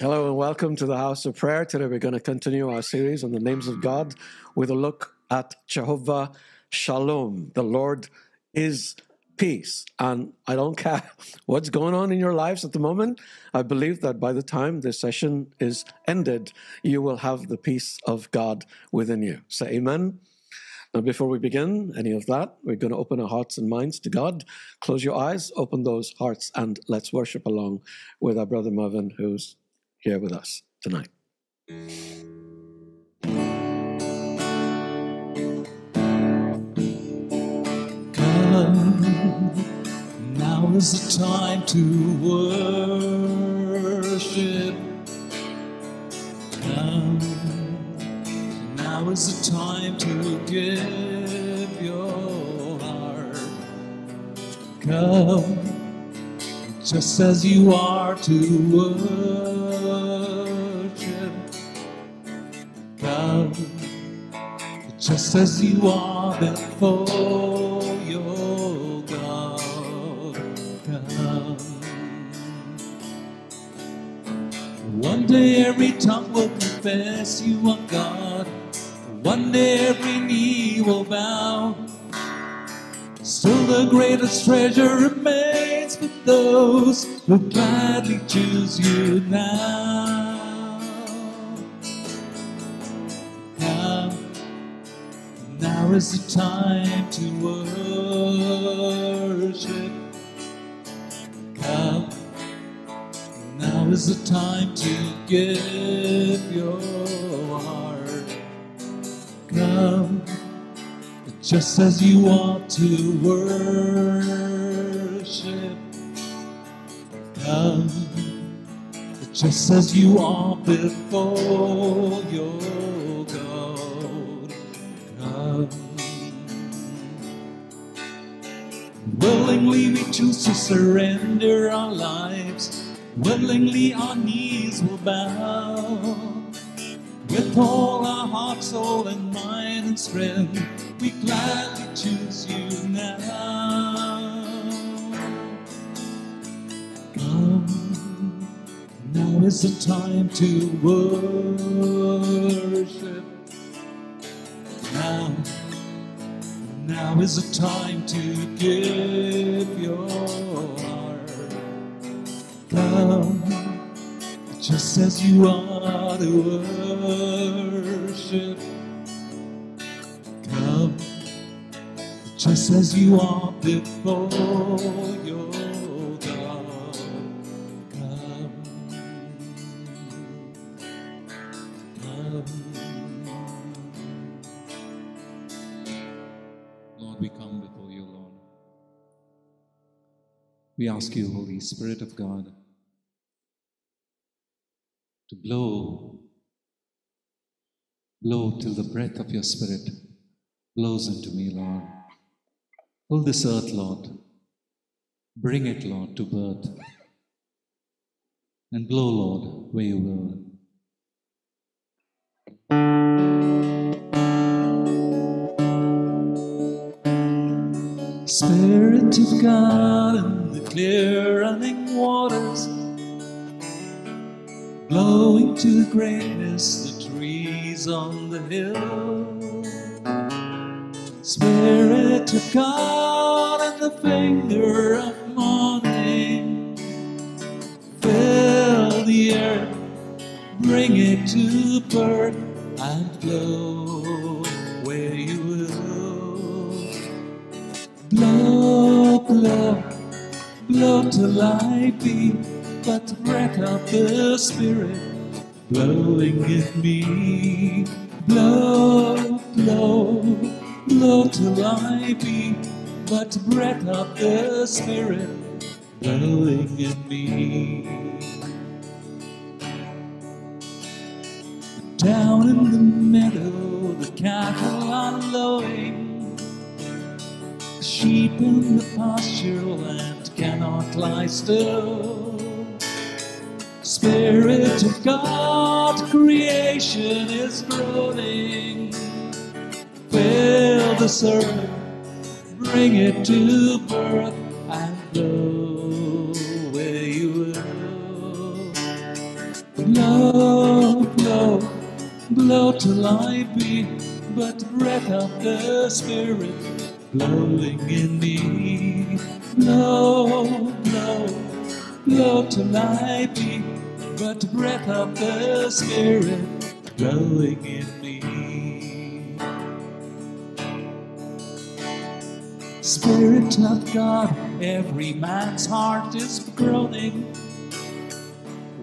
Hello and welcome to the House of Prayer. Today we're going to continue our series on the names of God with a look at Jehovah Shalom. The Lord is peace. And I don't care what's going on in your lives at the moment. I believe that by the time this session is ended, you will have the peace of God within you. Say amen. Now, before we begin any of that, we're going to open our hearts and minds to God. Close your eyes, open those hearts, and let's worship along with our brother Mervyn, who's with us tonight. Come, now is the time to worship. Come, now is the time to give your heart. Come, just as you are to worship. Just as you are before your God. Come. One day every tongue will confess you are God. One day every knee will bow. Still the greatest treasure remains for those who gladly choose you now. Now is the time to worship. Come, now is the time to give your heart. Come, just as you want to worship. Come, just as you are before your. Willingly we choose to surrender our lives. Willingly our knees will bow. With all our heart, soul, and mind and strength, we gladly choose you now. Come, now is the time to worship. Now is the time to give your heart. Come, just as you are to worship. Come, just as you are before We ask you, Holy Spirit of God, to blow, blow till the breath of your Spirit blows into me, Lord. Fill this earth, Lord. Bring it, Lord, to birth. And blow, Lord, where you will. Spirit of God clear running waters, blowing to greatness the trees on the hill. Spirit of God and the finger of morning, fill the earth, bring it to birth, and blow where you will. Blow, blow, blow till I be but the breath of the Spirit blowing in me. Blow, blow, blow till I be but the breath of the Spirit blowing in me. Down in the meadow, the cattle are lowing. Sheep in the pasture land cannot lie still. Spirit of God, creation is groaning. Fill this earth, bring it to birth, and blow where you will. blow blow, blow till I be but the breath of the Spirit blowing in me. Blow, blow, blow till I be but the breath of the Spirit blowing in me. Spirit of God, every man's heart is groaning,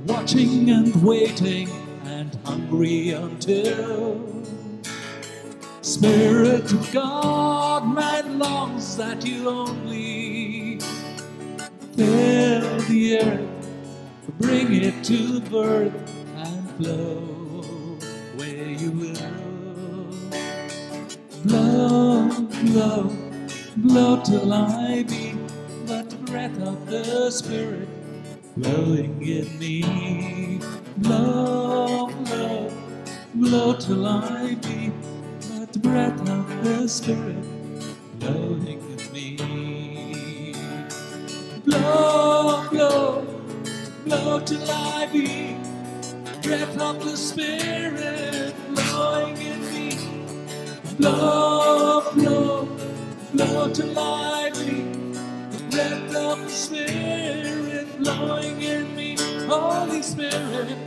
watching and waiting and hungry until Spirit of God, man longs that you only fill the earth, bring it to birth, and blow where you will. Blow, blow, blow till I be but the breath of the Spirit blowing in me. Blow, blow, blow till I be but the breath of the Spirit blowing Blow, blow, blow till I be breath of the Spirit blowing in me. Blow, blow, blow till I be breath of the Spirit blowing in me. Holy Spirit,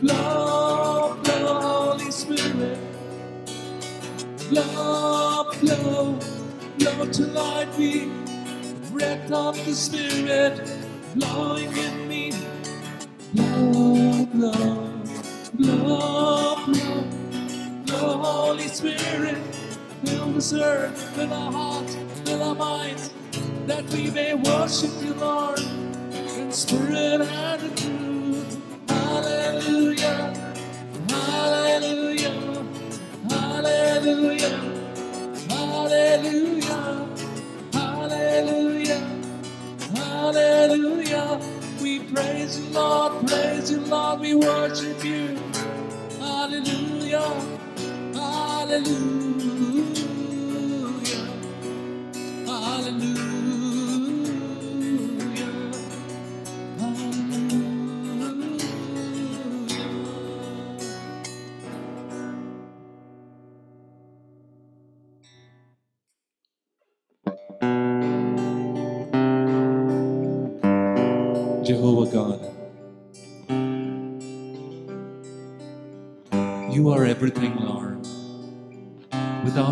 blow, blow, Holy Spirit, blow, blow, blow till I be breath of the Spirit blowing in me. Blow, blow, blow, blow, blow, Holy Spirit, fill this earth, fill our hearts, fill our minds, that we may worship you, Lord, in spirit and in truth. Hallelujah, hallelujah, hallelujah, hallelujah, hallelujah, hallelujah. We praise you, Lord, praise you, Lord, we worship you. Hallelujah, hallelujah,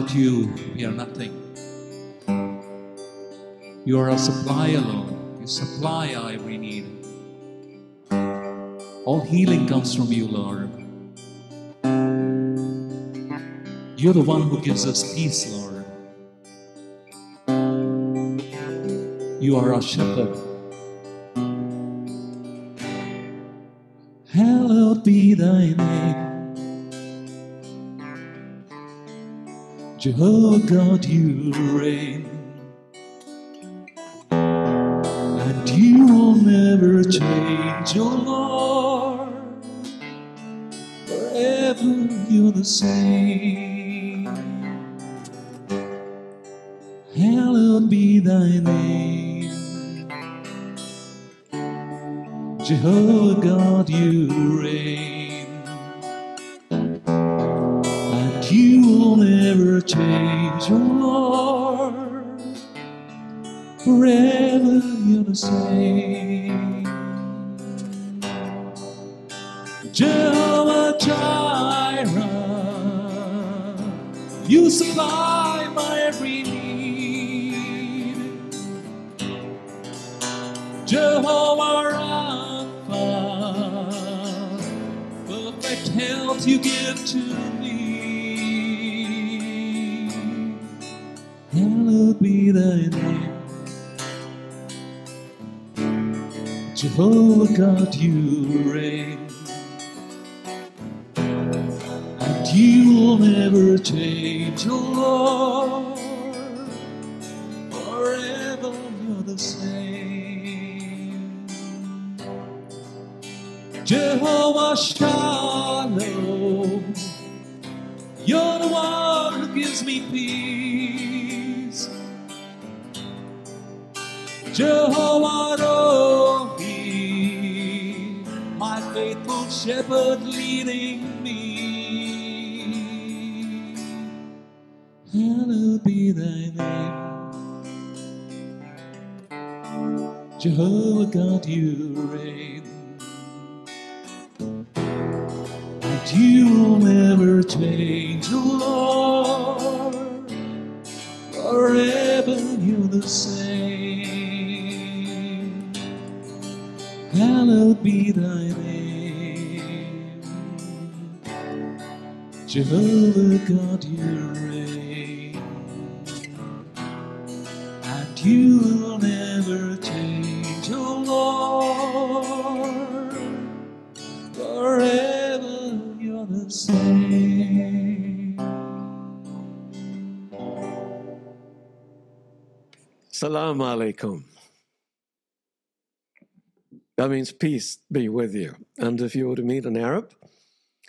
Without you, we are nothing. You are our supply alone. You supply every need. All healing comes from you, Lord. You're the one who gives us peace, Lord. You are our shepherd. Jehovah God, you reign. And you will never change, oh Lord. Forever you're the same. Jehovah Shalom. You're the one who gives me peace. Jehovah Rohi, my faithful shepherd leading me. Hallowed be thy name. Jehovah God, you reign. You'll never change, oh Lord. Forever you're the same. Hallowed be thy name. Jehovah God, you Salam alaikum. That means peace be with you. And if you were to meet an Arab,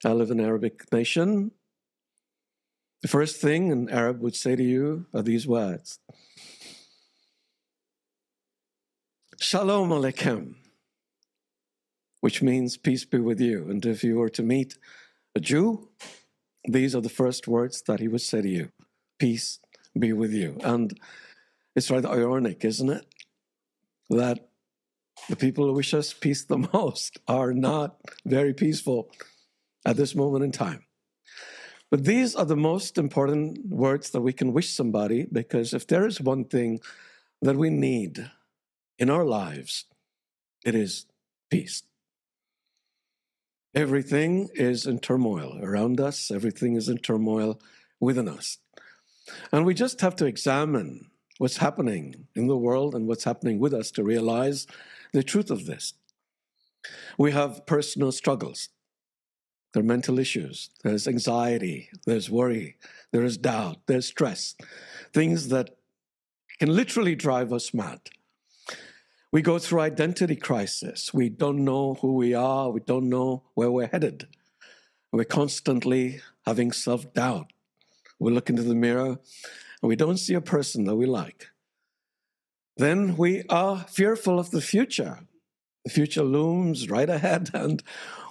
I live in an Arabic nation, the first thing an Arab would say to you are these words Shalom alaikum, which means peace be with you. And if you were to meet a Jew, these are the first words that he would say to you peace be with you. And it's rather ironic, isn't it? That the people who wish us peace the most are not very peaceful at this moment in time. But these are the most important words that we can wish somebody because if there is one thing that we need in our lives, it is peace. Everything is in turmoil around us, everything is in turmoil within us. And we just have to examine what's happening in the world and what's happening with us to realize the truth of this. We have personal struggles. There are mental issues. There's anxiety. There's worry. There is doubt. There's stress. Things that can literally drive us mad. We go through identity crisis. We don't know who we are. We don't know where we're headed. We're constantly having self doubt. We look into the mirror and we don't see a person that we like. Then we are fearful of the future. The future looms right ahead, and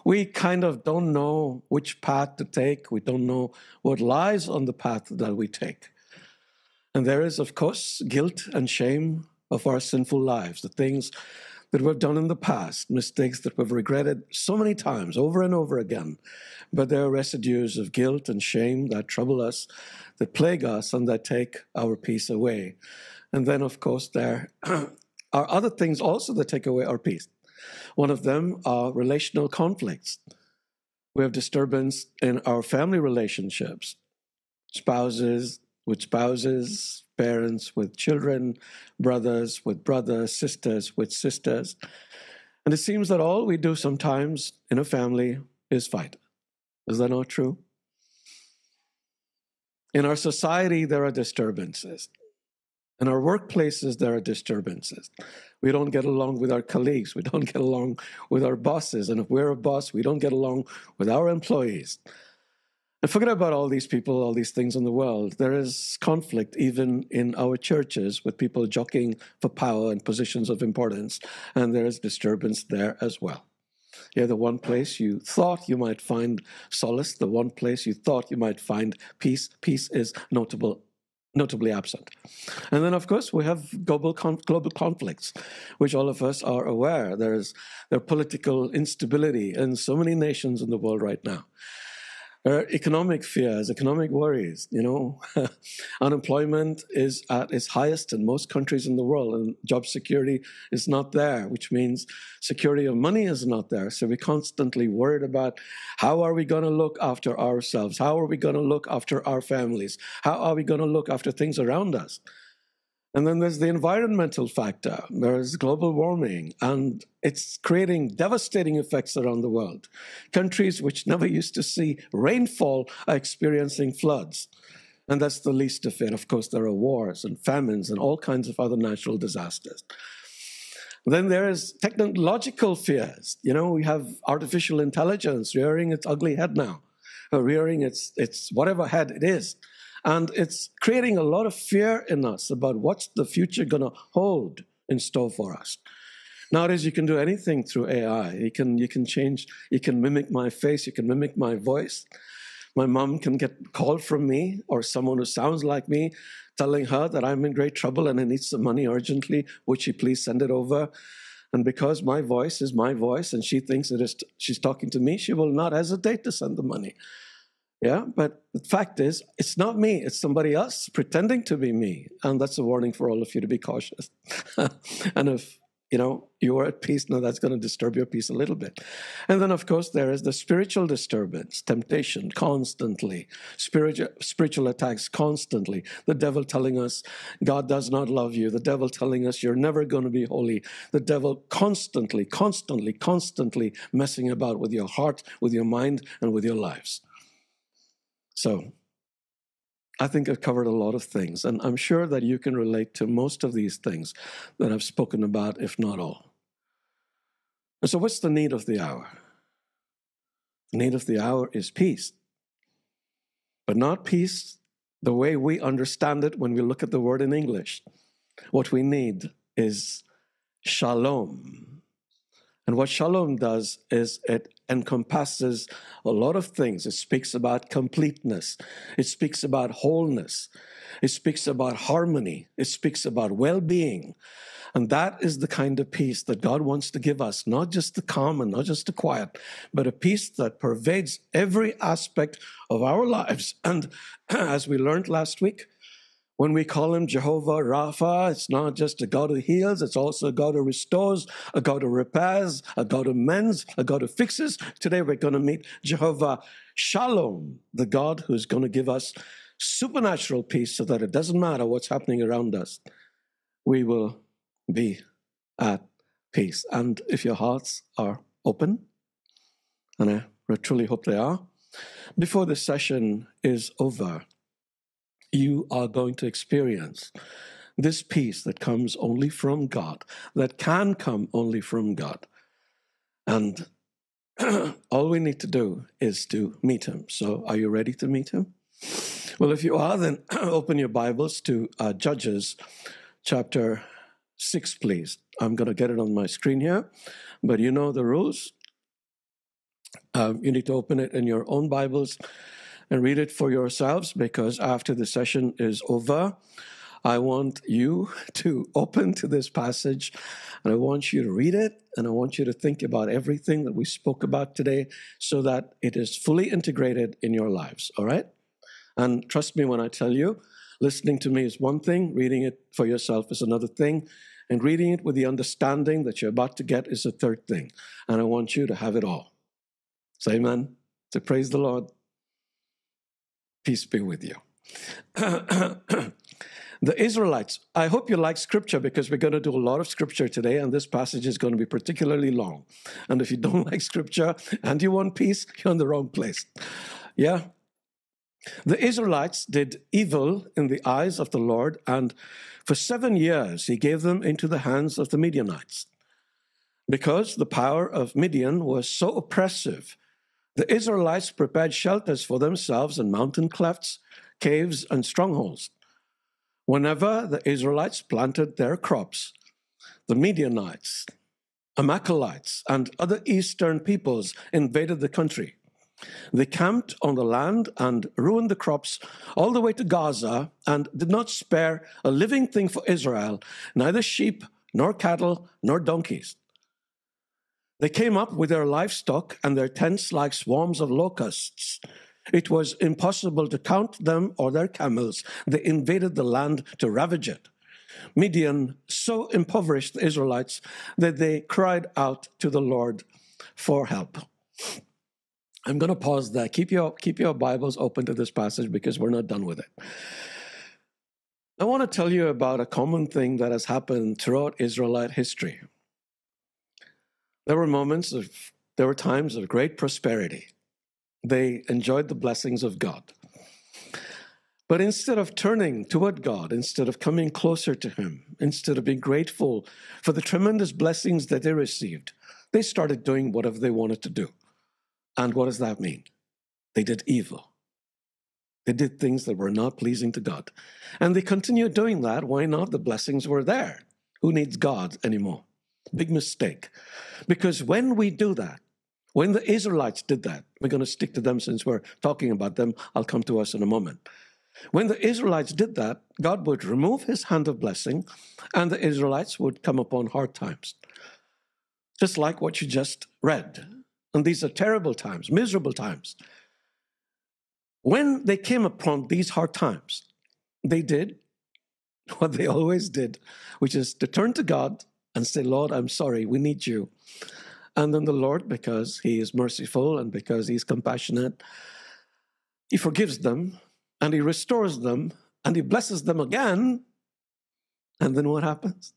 we kind of don't know which path to take. We don't know what lies on the path that we take. And there is, of course, guilt and shame of our sinful lives, the things that we've done in the past, mistakes that we've regretted so many times over and over again. But there are residues of guilt and shame that trouble us, that plague us, and that take our peace away. And then, of course, there are other things also that take away our peace. One of them are relational conflicts. We have disturbance in our family relationships, spouses with spouses, parents with children, brothers with brothers, sisters with sisters. And it seems that all we do sometimes in a family is fight. Is that not true? In our society, there are disturbances. In our workplaces, there are disturbances. We don't get along with our colleagues. We don't get along with our bosses. And if we're a boss, we don't get along with our employees. And forget about all these people, all these things in the world. There is conflict even in our churches with people jockeying for power and positions of importance, and there is disturbance there as well. Yeah, the one place you thought you might find solace, the one place you thought you might find peace, peace is notable, notably absent. And then, of course, we have global, con- global conflicts, which all of us are aware. There's there political instability in so many nations in the world right now. There are economic fears, economic worries. You know, unemployment is at its highest in most countries in the world, and job security is not there, which means security of money is not there. So we're constantly worried about how are we going to look after ourselves? How are we going to look after our families? How are we going to look after things around us? And then there's the environmental factor. There's global warming, and it's creating devastating effects around the world. Countries which never used to see rainfall are experiencing floods. And that's the least of it. Of course, there are wars and famines and all kinds of other natural disasters. Then there is technological fears. You know, we have artificial intelligence rearing its ugly head now, rearing its, its whatever head it is. And it's creating a lot of fear in us about what's the future going to hold in store for us. Nowadays, you can do anything through AI. You can, you can change, you can mimic my face, you can mimic my voice. My mom can get called from me or someone who sounds like me telling her that I'm in great trouble and I need some money urgently. Would she please send it over? And because my voice is my voice and she thinks it is she's talking to me, she will not hesitate to send the money. Yeah, but the fact is, it's not me, it's somebody else pretending to be me. And that's a warning for all of you to be cautious. and if you know you are at peace, now that's going to disturb your peace a little bit. And then, of course, there is the spiritual disturbance, temptation constantly, spiritual, spiritual attacks constantly. The devil telling us God does not love you, the devil telling us you're never going to be holy, the devil constantly, constantly, constantly messing about with your heart, with your mind, and with your lives. So I think I've covered a lot of things, and I'm sure that you can relate to most of these things that I've spoken about, if not all. And so, what's the need of the hour? The need of the hour is peace, but not peace the way we understand it when we look at the word in English. What we need is shalom. And what shalom does is it encompasses a lot of things. It speaks about completeness, it speaks about wholeness, it speaks about harmony, it speaks about well being. And that is the kind of peace that God wants to give us, not just the calm and not just the quiet, but a peace that pervades every aspect of our lives. And as we learned last week, when we call him Jehovah Rapha, it's not just a God who heals, it's also a God who restores, a God who repairs, a God who mends, a God who fixes. Today we're going to meet Jehovah Shalom, the God who's going to give us supernatural peace so that it doesn't matter what's happening around us. We will be at peace. And if your hearts are open, and I truly hope they are, before the session is over, you are going to experience this peace that comes only from God, that can come only from God. And all we need to do is to meet Him. So, are you ready to meet Him? Well, if you are, then open your Bibles to uh, Judges chapter 6, please. I'm going to get it on my screen here, but you know the rules. Um, you need to open it in your own Bibles and read it for yourselves because after the session is over, I want you to open to this passage and I want you to read it and I want you to think about everything that we spoke about today so that it is fully integrated in your lives, all right? And trust me when I tell you, listening to me is one thing, reading it for yourself is another thing, and reading it with the understanding that you're about to get is a third thing. And I want you to have it all. Say amen. To praise the Lord. Peace be with you. the Israelites, I hope you like scripture because we're going to do a lot of scripture today, and this passage is going to be particularly long. And if you don't like scripture and you want peace, you're in the wrong place. Yeah? The Israelites did evil in the eyes of the Lord, and for seven years he gave them into the hands of the Midianites. Because the power of Midian was so oppressive the Israelites prepared shelters for themselves in mountain clefts, caves, and strongholds. Whenever the Israelites planted their crops, the Midianites, Amalekites, and other eastern peoples invaded the country. They camped on the land and ruined the crops all the way to Gaza and did not spare a living thing for Israel, neither sheep, nor cattle, nor donkeys. They came up with their livestock and their tents like swarms of locusts. It was impossible to count them or their camels. They invaded the land to ravage it. Midian so impoverished the Israelites that they cried out to the Lord for help. I'm going to pause there. Keep your, keep your Bibles open to this passage because we're not done with it. I want to tell you about a common thing that has happened throughout Israelite history. There were moments of, there were times of great prosperity. They enjoyed the blessings of God. But instead of turning toward God, instead of coming closer to Him, instead of being grateful for the tremendous blessings that they received, they started doing whatever they wanted to do. And what does that mean? They did evil. They did things that were not pleasing to God. And they continued doing that. Why not? The blessings were there. Who needs God anymore? Big mistake. Because when we do that, when the Israelites did that, we're going to stick to them since we're talking about them. I'll come to us in a moment. When the Israelites did that, God would remove his hand of blessing and the Israelites would come upon hard times. Just like what you just read. And these are terrible times, miserable times. When they came upon these hard times, they did what they always did, which is to turn to God and say, Lord, I'm sorry, we need you. And then the Lord, because He is merciful and because He's compassionate, He forgives them and He restores them and He blesses them again. And then what happens?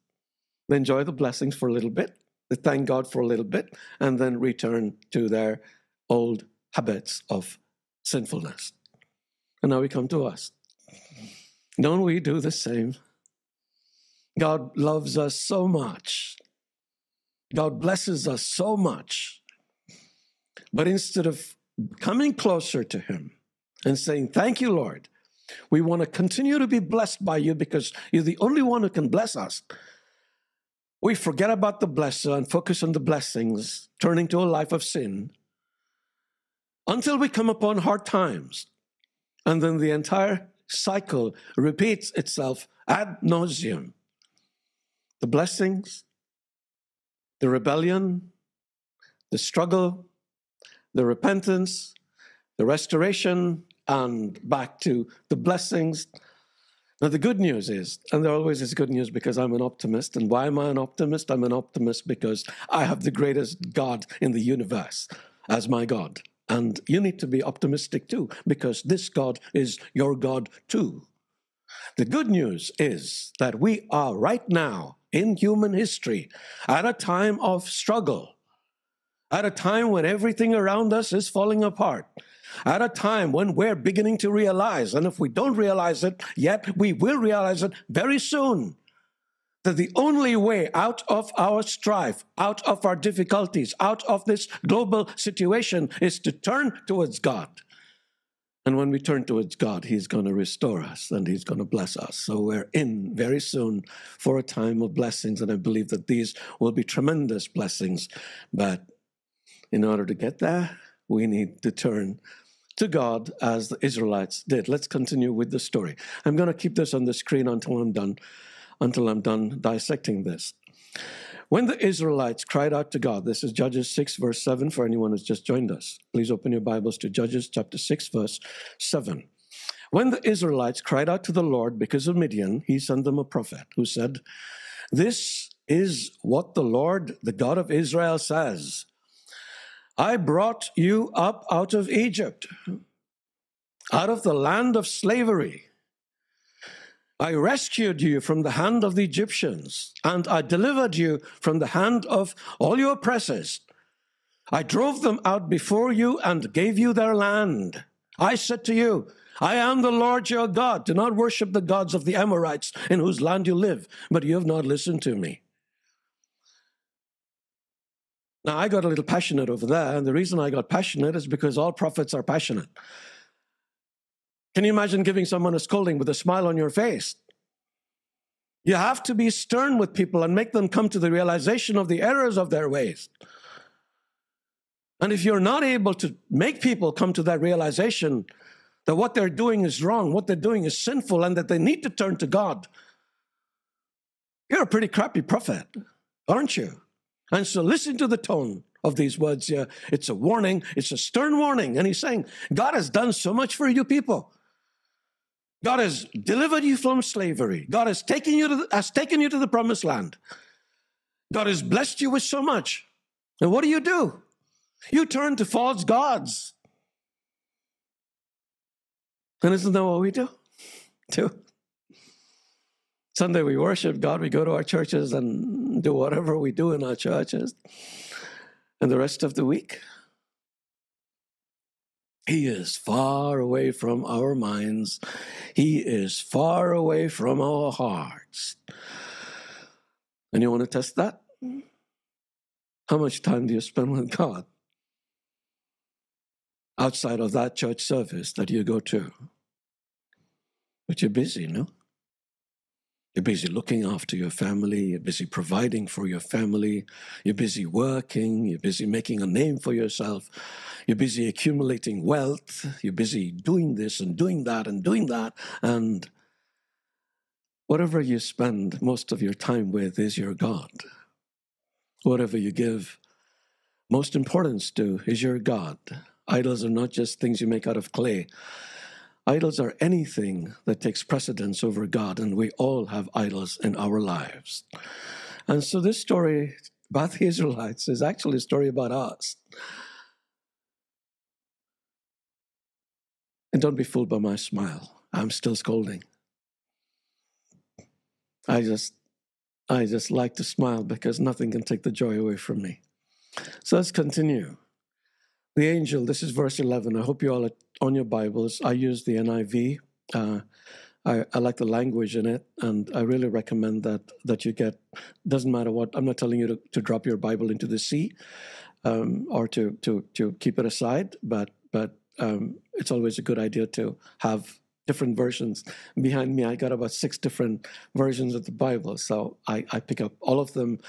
They enjoy the blessings for a little bit, they thank God for a little bit, and then return to their old habits of sinfulness. And now we come to us. Don't we do the same? God loves us so much. God blesses us so much. But instead of coming closer to Him and saying, Thank you, Lord, we want to continue to be blessed by you because you're the only one who can bless us. We forget about the blesser and focus on the blessings, turning to a life of sin until we come upon hard times. And then the entire cycle repeats itself ad nauseum. The blessings, the rebellion, the struggle, the repentance, the restoration, and back to the blessings. Now, the good news is, and there always is good news because I'm an optimist. And why am I an optimist? I'm an optimist because I have the greatest God in the universe as my God. And you need to be optimistic too, because this God is your God too. The good news is that we are right now in human history at a time of struggle, at a time when everything around us is falling apart, at a time when we're beginning to realize, and if we don't realize it yet, we will realize it very soon, that the only way out of our strife, out of our difficulties, out of this global situation is to turn towards God. And when we turn towards God, He's going to restore us and He's going to bless us. So we're in very soon for a time of blessings. And I believe that these will be tremendous blessings. But in order to get there, we need to turn to God as the Israelites did. Let's continue with the story. I'm going to keep this on the screen until I'm done until I'm done dissecting this. When the Israelites cried out to God, this is Judges 6, verse 7, for anyone who's just joined us. Please open your Bibles to Judges chapter 6, verse 7. When the Israelites cried out to the Lord because of Midian, he sent them a prophet who said, This is what the Lord, the God of Israel, says I brought you up out of Egypt, out of the land of slavery. I rescued you from the hand of the Egyptians, and I delivered you from the hand of all your oppressors. I drove them out before you and gave you their land. I said to you, I am the Lord your God. Do not worship the gods of the Amorites in whose land you live, but you have not listened to me. Now, I got a little passionate over there, and the reason I got passionate is because all prophets are passionate. Can you imagine giving someone a scolding with a smile on your face? You have to be stern with people and make them come to the realization of the errors of their ways. And if you're not able to make people come to that realization that what they're doing is wrong, what they're doing is sinful, and that they need to turn to God, you're a pretty crappy prophet, aren't you? And so listen to the tone of these words here. It's a warning, it's a stern warning. And he's saying, God has done so much for you people. God has delivered you from slavery. God has taken you to the, has taken you to the promised land. God has blessed you with so much. And what do you do? You turn to false gods. And isn't that what we do? Too. Sunday we worship God, we go to our churches and do whatever we do in our churches. And the rest of the week, he is far away from our minds. He is far away from our hearts. And you want to test that? How much time do you spend with God outside of that church service that you go to? But you're busy, no? You're busy looking after your family. You're busy providing for your family. You're busy working. You're busy making a name for yourself. You're busy accumulating wealth. You're busy doing this and doing that and doing that. And whatever you spend most of your time with is your God. Whatever you give most importance to is your God. Idols are not just things you make out of clay. Idols are anything that takes precedence over God, and we all have idols in our lives. And so, this story about the Israelites is actually a story about us. And don't be fooled by my smile. I'm still scolding. I just, I just like to smile because nothing can take the joy away from me. So let's continue. The angel, this is verse 11. I hope you all are on your Bibles. I use the NIV. Uh, I, I, like the language in it, and I really recommend that that you get. Doesn't matter what. I'm not telling you to, to drop your Bible into the sea, um, or to to to keep it aside. But but um, it's always a good idea to have different versions. Behind me, I got about six different versions of the Bible, so I, I pick up all of them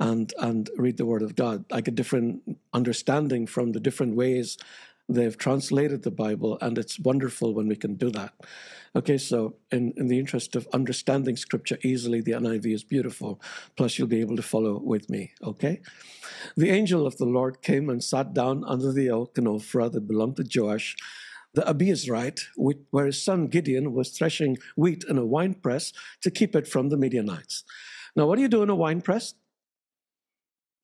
and and read the Word of God. I get different understanding from the different ways they've translated the Bible, and it's wonderful when we can do that. Okay, so in, in the interest of understanding Scripture easily, the NIV is beautiful. Plus, you'll be able to follow with me. Okay, the angel of the Lord came and sat down under the oak in Ophrah that belonged to Joash the Abiezrite, where his son Gideon was threshing wheat in a wine press to keep it from the Midianites. Now, what do you do in a wine press?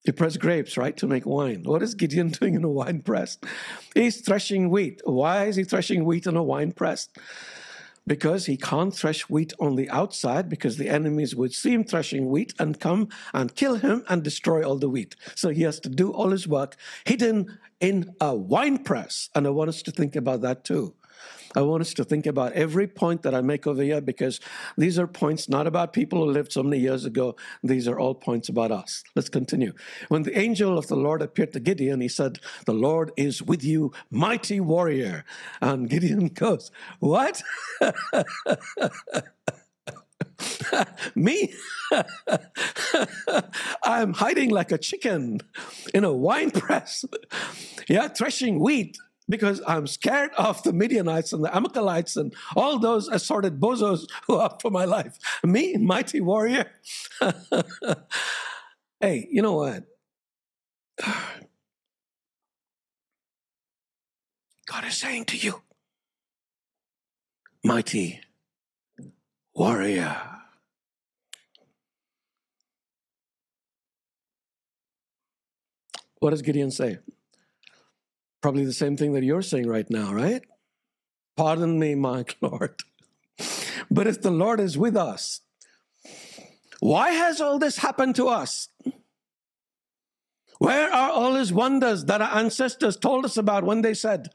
You press grapes, right, to make wine. What is Gideon doing in a wine press? He's threshing wheat. Why is he threshing wheat in a wine press? Because he can't thresh wheat on the outside because the enemies would see him threshing wheat and come and kill him and destroy all the wheat. So he has to do all his work hidden in a wine press. And I want us to think about that too. I want us to think about every point that I make over here because these are points not about people who lived so many years ago. These are all points about us. Let's continue. When the angel of the Lord appeared to Gideon, he said, The Lord is with you, mighty warrior. And Gideon goes, What? Me? I'm hiding like a chicken in a wine press. yeah, threshing wheat because I'm scared of the Midianites and the Amalekites and all those assorted bozos who are for my life. Me, mighty warrior. hey, you know what? God is saying to you, mighty warrior. What does Gideon say? Probably the same thing that you're saying right now, right? Pardon me, my Lord. But if the Lord is with us, why has all this happened to us? Where are all his wonders that our ancestors told us about when they said,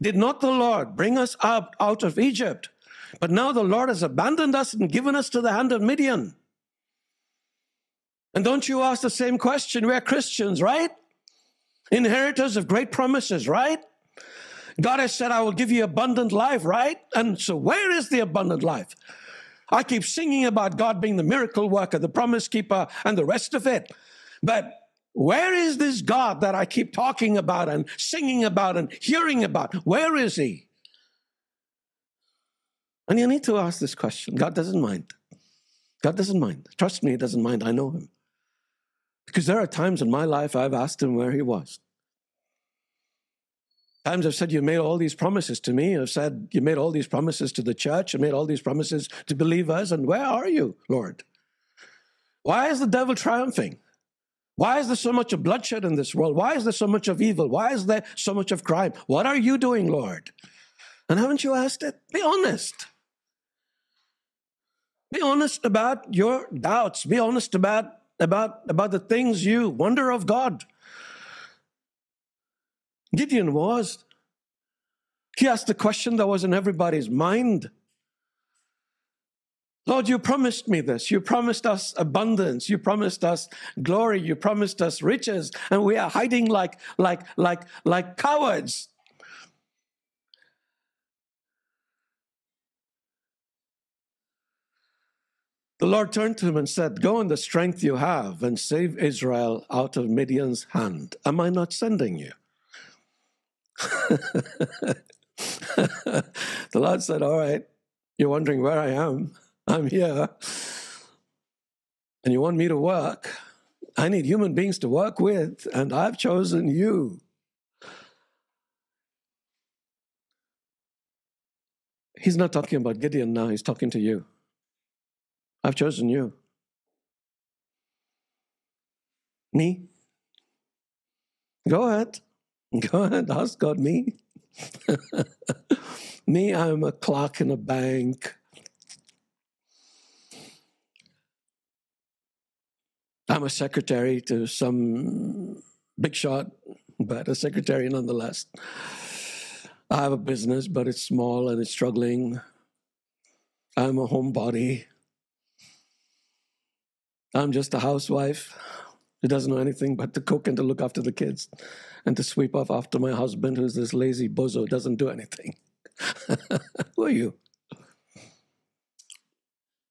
Did not the Lord bring us up out of Egypt? But now the Lord has abandoned us and given us to the hand of Midian. And don't you ask the same question? We're Christians, right? Inheritors of great promises, right? God has said, I will give you abundant life, right? And so, where is the abundant life? I keep singing about God being the miracle worker, the promise keeper, and the rest of it. But where is this God that I keep talking about and singing about and hearing about? Where is He? And you need to ask this question. God doesn't mind. God doesn't mind. Trust me, He doesn't mind. I know Him. Because there are times in my life I've asked him where he was. Times I've said, You made all these promises to me. I've said, You made all these promises to the church. You made all these promises to believers. And where are you, Lord? Why is the devil triumphing? Why is there so much of bloodshed in this world? Why is there so much of evil? Why is there so much of crime? What are you doing, Lord? And haven't you asked it? Be honest. Be honest about your doubts. Be honest about about, about the things you wonder of God. Gideon was. He asked the question that was in everybody's mind. Lord, you promised me this. You promised us abundance. You promised us glory. You promised us riches. And we are hiding like, like, like, like cowards. The Lord turned to him and said, Go in the strength you have and save Israel out of Midian's hand. Am I not sending you? the Lord said, All right, you're wondering where I am. I'm here. And you want me to work. I need human beings to work with, and I've chosen you. He's not talking about Gideon now, he's talking to you. I've chosen you. Me? Go ahead. Go ahead, ask God me. me, I'm a clerk in a bank. I'm a secretary to some big shot, but a secretary nonetheless. I have a business, but it's small and it's struggling. I'm a homebody. I'm just a housewife who doesn't know anything but to cook and to look after the kids and to sweep off after my husband, who's this lazy bozo doesn't do anything. who are you?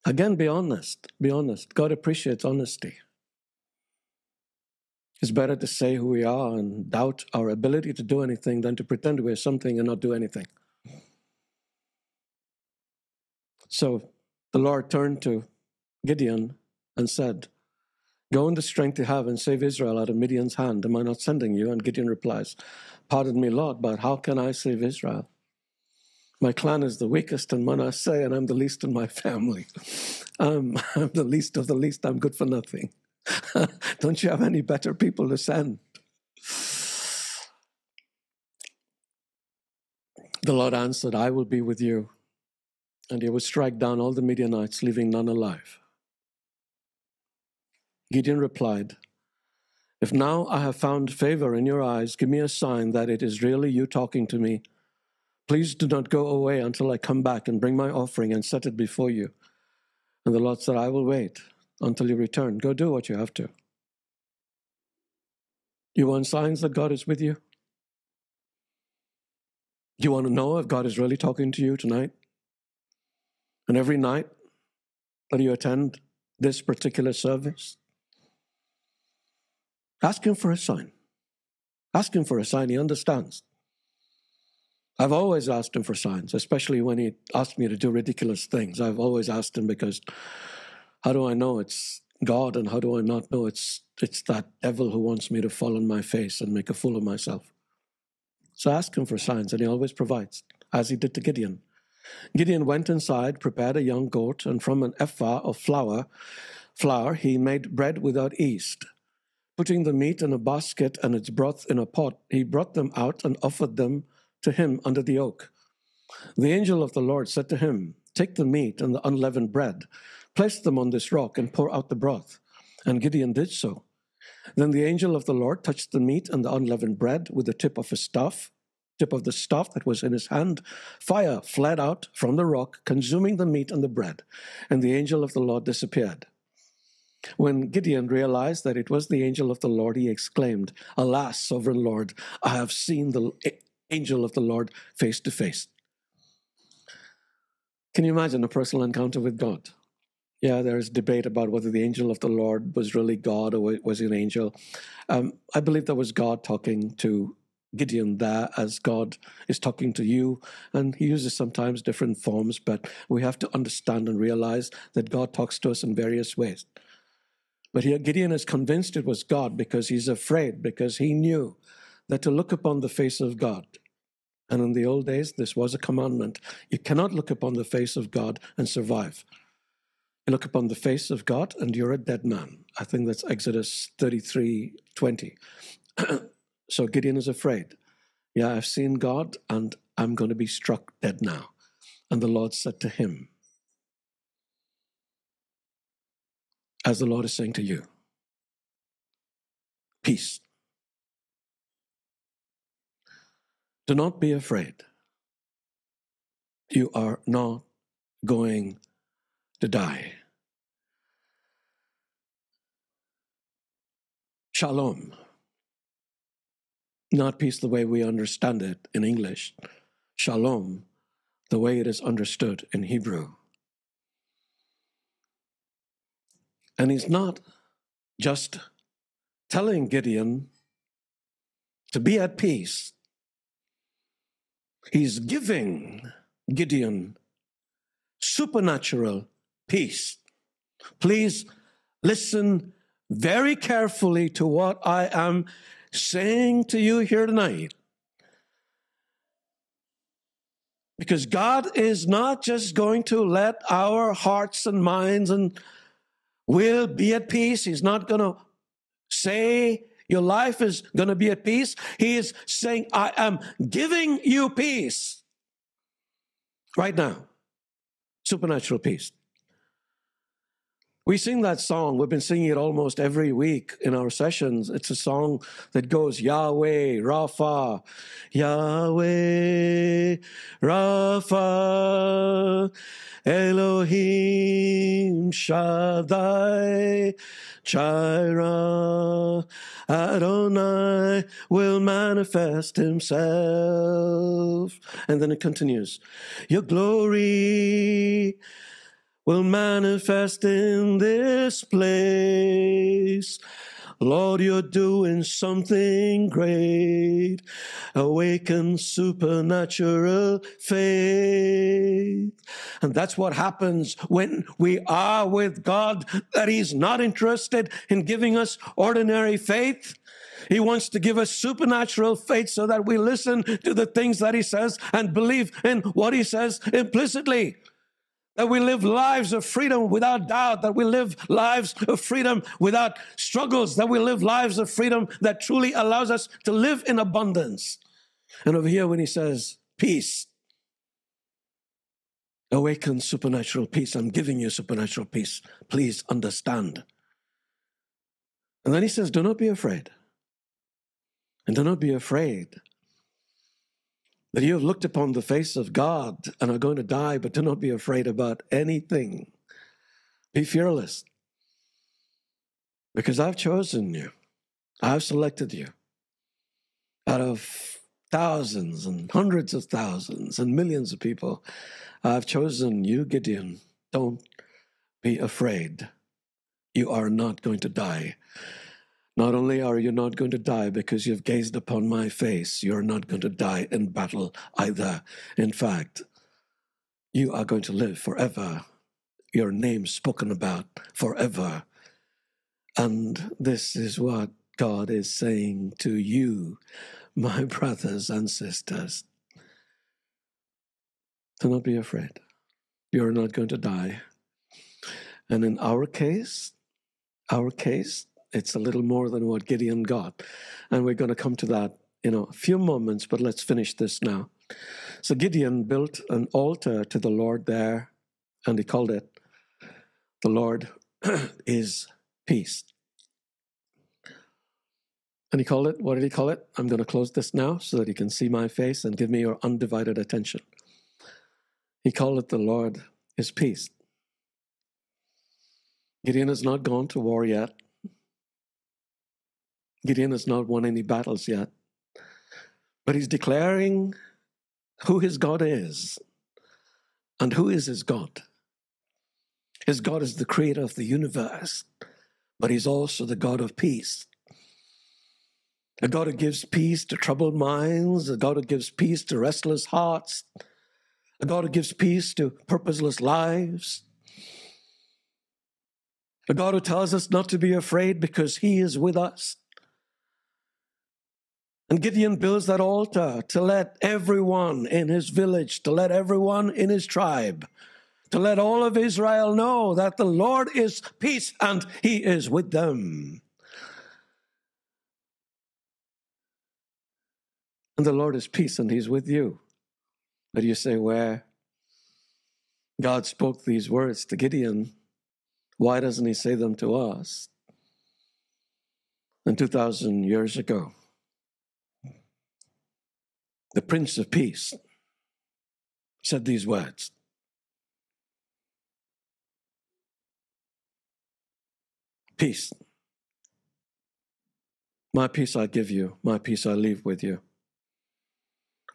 Again, be honest. Be honest. God appreciates honesty. It's better to say who we are and doubt our ability to do anything than to pretend we're something and not do anything. So the Lord turned to Gideon and said, Go in the strength you have and save Israel out of Midian's hand. Am I not sending you? And Gideon replies, Pardon me, Lord, but how can I save Israel? My clan is the weakest in Manasseh, and I'm the least in my family. Um, I'm the least of the least. I'm good for nothing. Don't you have any better people to send? The Lord answered, I will be with you, and he will strike down all the Midianites, leaving none alive. Gideon replied, If now I have found favor in your eyes, give me a sign that it is really you talking to me. Please do not go away until I come back and bring my offering and set it before you. And the Lord said, I will wait until you return. Go do what you have to. You want signs that God is with you? You want to know if God is really talking to you tonight? And every night that you attend this particular service? Ask Him for a sign. Ask Him for a sign. He understands. I've always asked Him for signs, especially when He asked me to do ridiculous things. I've always asked Him because how do I know it's God and how do I not know it's it's that devil who wants me to fall on my face and make a fool of myself? So ask him for signs, and he always provides, as he did to Gideon. Gideon went inside, prepared a young goat, and from an ephah of flour, flour he made bread without yeast. Putting the meat in a basket and its broth in a pot, he brought them out and offered them to him under the oak. The angel of the Lord said to him, Take the meat and the unleavened bread Place them on this rock and pour out the broth. And Gideon did so. Then the angel of the Lord touched the meat and the unleavened bread with the tip of his staff, tip of the staff that was in his hand. Fire fled out from the rock, consuming the meat and the bread, and the angel of the Lord disappeared. When Gideon realized that it was the angel of the Lord, he exclaimed, Alas, sovereign Lord, I have seen the angel of the Lord face to face. Can you imagine a personal encounter with God? Yeah, there's debate about whether the angel of the Lord was really God or was he an angel. Um, I believe that was God talking to Gideon there as God is talking to you. And he uses sometimes different forms, but we have to understand and realize that God talks to us in various ways. But here, Gideon is convinced it was God because he's afraid, because he knew that to look upon the face of God, and in the old days, this was a commandment. You cannot look upon the face of God and survive. You look upon the face of God and you're a dead man. I think that's Exodus 33 20. so Gideon is afraid. Yeah, I've seen God and I'm going to be struck dead now. And the Lord said to him, as the Lord is saying to you, peace. Do not be afraid. You are not going to die. Shalom. Not peace the way we understand it in English. Shalom, the way it is understood in Hebrew. And he's not just telling Gideon to be at peace, he's giving Gideon supernatural peace. Please listen very carefully to what I am saying to you here tonight. Because God is not just going to let our hearts and minds and will be at peace. He's not going to say your life is going to be at peace. He is saying, I am giving you peace right now. Supernatural peace. We sing that song. We've been singing it almost every week in our sessions. It's a song that goes Yahweh, Rapha, Yahweh, Rapha, Elohim, Shaddai, Jireh, Adonai will manifest himself. And then it continues, Your glory will manifest in this place. Lord, you're doing something great. Awaken supernatural faith. And that's what happens when we are with God, that He's not interested in giving us ordinary faith. He wants to give us supernatural faith so that we listen to the things that He says and believe in what He says implicitly that we live lives of freedom without doubt, that we live lives of freedom without struggles, that we live lives of freedom that truly allows us to live in abundance. And over here, when he says, peace, awaken supernatural peace, I'm giving you supernatural peace. Please understand. And then he says, do not be afraid. And do not be afraid that you have looked upon the face of God and are going to die, but do not be afraid about anything. Be fearless. Because I've chosen you, I've selected you out of thousands and hundreds of thousands and millions of people. I've chosen you, Gideon. Don't be afraid. You are not going to die. Not only are you not going to die because you've gazed upon my face, you're not going to die in battle either. In fact, you are going to live forever, your name spoken about forever. And this is what God is saying to you, my brothers and sisters. Do not be afraid. You're not going to die. And in our case, our case, it's a little more than what Gideon got. And we're going to come to that in a few moments, but let's finish this now. So Gideon built an altar to the Lord there, and he called it, The Lord is Peace. And he called it, what did he call it? I'm going to close this now so that you can see my face and give me your undivided attention. He called it, The Lord is Peace. Gideon has not gone to war yet. Gideon has not won any battles yet, but he's declaring who his God is and who is his God. His God is the creator of the universe, but he's also the God of peace. A God who gives peace to troubled minds, a God who gives peace to restless hearts, a God who gives peace to purposeless lives, a God who tells us not to be afraid because he is with us. And Gideon builds that altar to let everyone in his village, to let everyone in his tribe, to let all of Israel know that the Lord is peace and he is with them. And the Lord is peace and he's with you. But you say, where God spoke these words to Gideon, why doesn't he say them to us? And 2,000 years ago, the Prince of Peace, said these words Peace. My peace I give you, my peace I leave with you.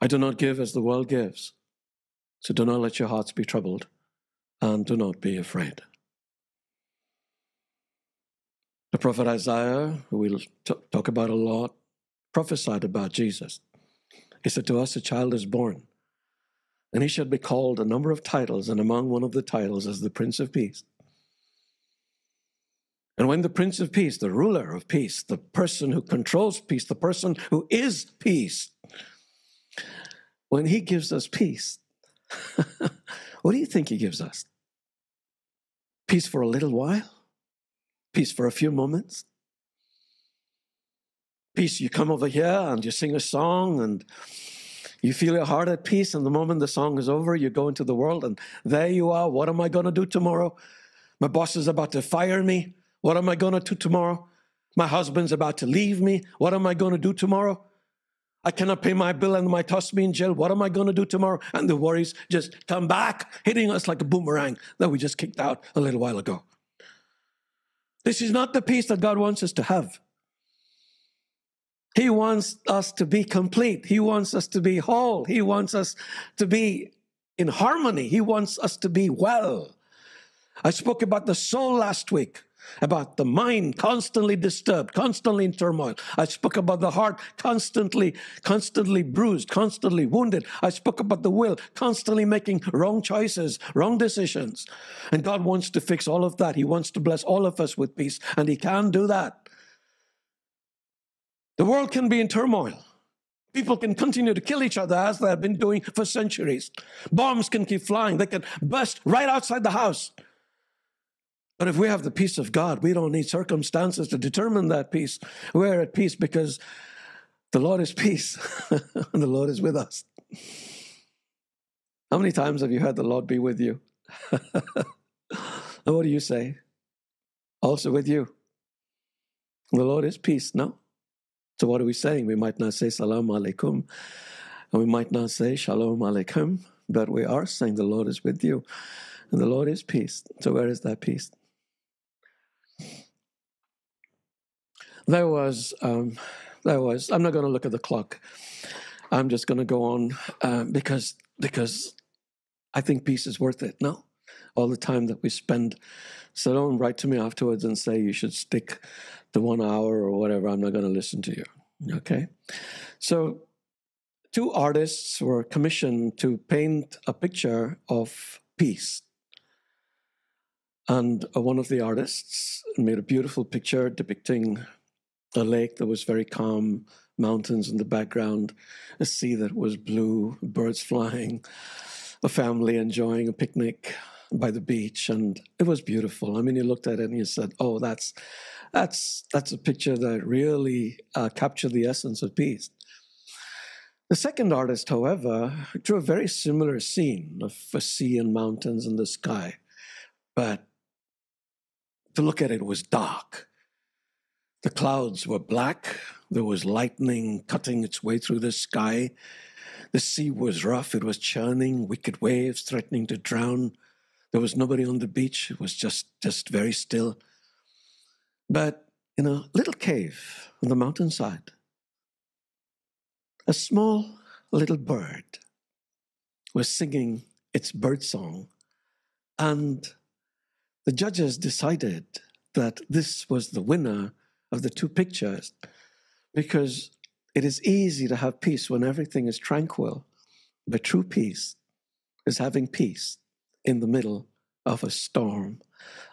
I do not give as the world gives. So do not let your hearts be troubled, and do not be afraid. The prophet Isaiah, who we'll t- talk about a lot, prophesied about Jesus. He said, To us a child is born, and he shall be called a number of titles, and among one of the titles is the Prince of Peace. And when the Prince of Peace, the ruler of peace, the person who controls peace, the person who is peace, when he gives us peace, what do you think he gives us? Peace for a little while? Peace for a few moments? Peace, you come over here and you sing a song and you feel your heart at peace, and the moment the song is over, you go into the world and there you are. What am I going to do tomorrow? My boss is about to fire me. What am I going to do tomorrow? My husband's about to leave me. What am I going to do tomorrow? I cannot pay my bill and my toss me in jail. What am I going to do tomorrow? And the worries just come back, hitting us like a boomerang that we just kicked out a little while ago. This is not the peace that God wants us to have. He wants us to be complete. He wants us to be whole. He wants us to be in harmony. He wants us to be well. I spoke about the soul last week, about the mind constantly disturbed, constantly in turmoil. I spoke about the heart constantly, constantly bruised, constantly wounded. I spoke about the will constantly making wrong choices, wrong decisions. And God wants to fix all of that. He wants to bless all of us with peace, and He can do that. The world can be in turmoil. People can continue to kill each other as they have been doing for centuries. Bombs can keep flying. They can burst right outside the house. But if we have the peace of God, we don't need circumstances to determine that peace. We're at peace because the Lord is peace and the Lord is with us. How many times have you heard the Lord be with you? and what do you say? Also with you. The Lord is peace, no? So what are we saying? We might not say salam alaikum, and we might not say shalom alaikum, but we are saying the Lord is with you, and the Lord is peace. So where is that peace? There was, um, there was. I'm not going to look at the clock. I'm just going to go on uh, because because I think peace is worth it. No, all the time that we spend. So don't write to me afterwards and say you should stick to one hour or whatever. I'm not going to listen to you. Okay. So two artists were commissioned to paint a picture of peace. And uh, one of the artists made a beautiful picture depicting a lake that was very calm, mountains in the background, a sea that was blue, birds flying, a family enjoying a picnic by the beach, and it was beautiful. I mean, you looked at it and you said, "Oh, that's that's that's a picture that really uh, captured the essence of peace." The second artist, however, drew a very similar scene of a sea and mountains and the sky, but to look at it was dark. The clouds were black. There was lightning cutting its way through the sky. The sea was rough. It was churning, wicked waves threatening to drown. There was nobody on the beach. It was just, just very still. But in a little cave on the mountainside, a small little bird was singing its bird song. And the judges decided that this was the winner of the two pictures because it is easy to have peace when everything is tranquil. But true peace is having peace in the middle of a storm.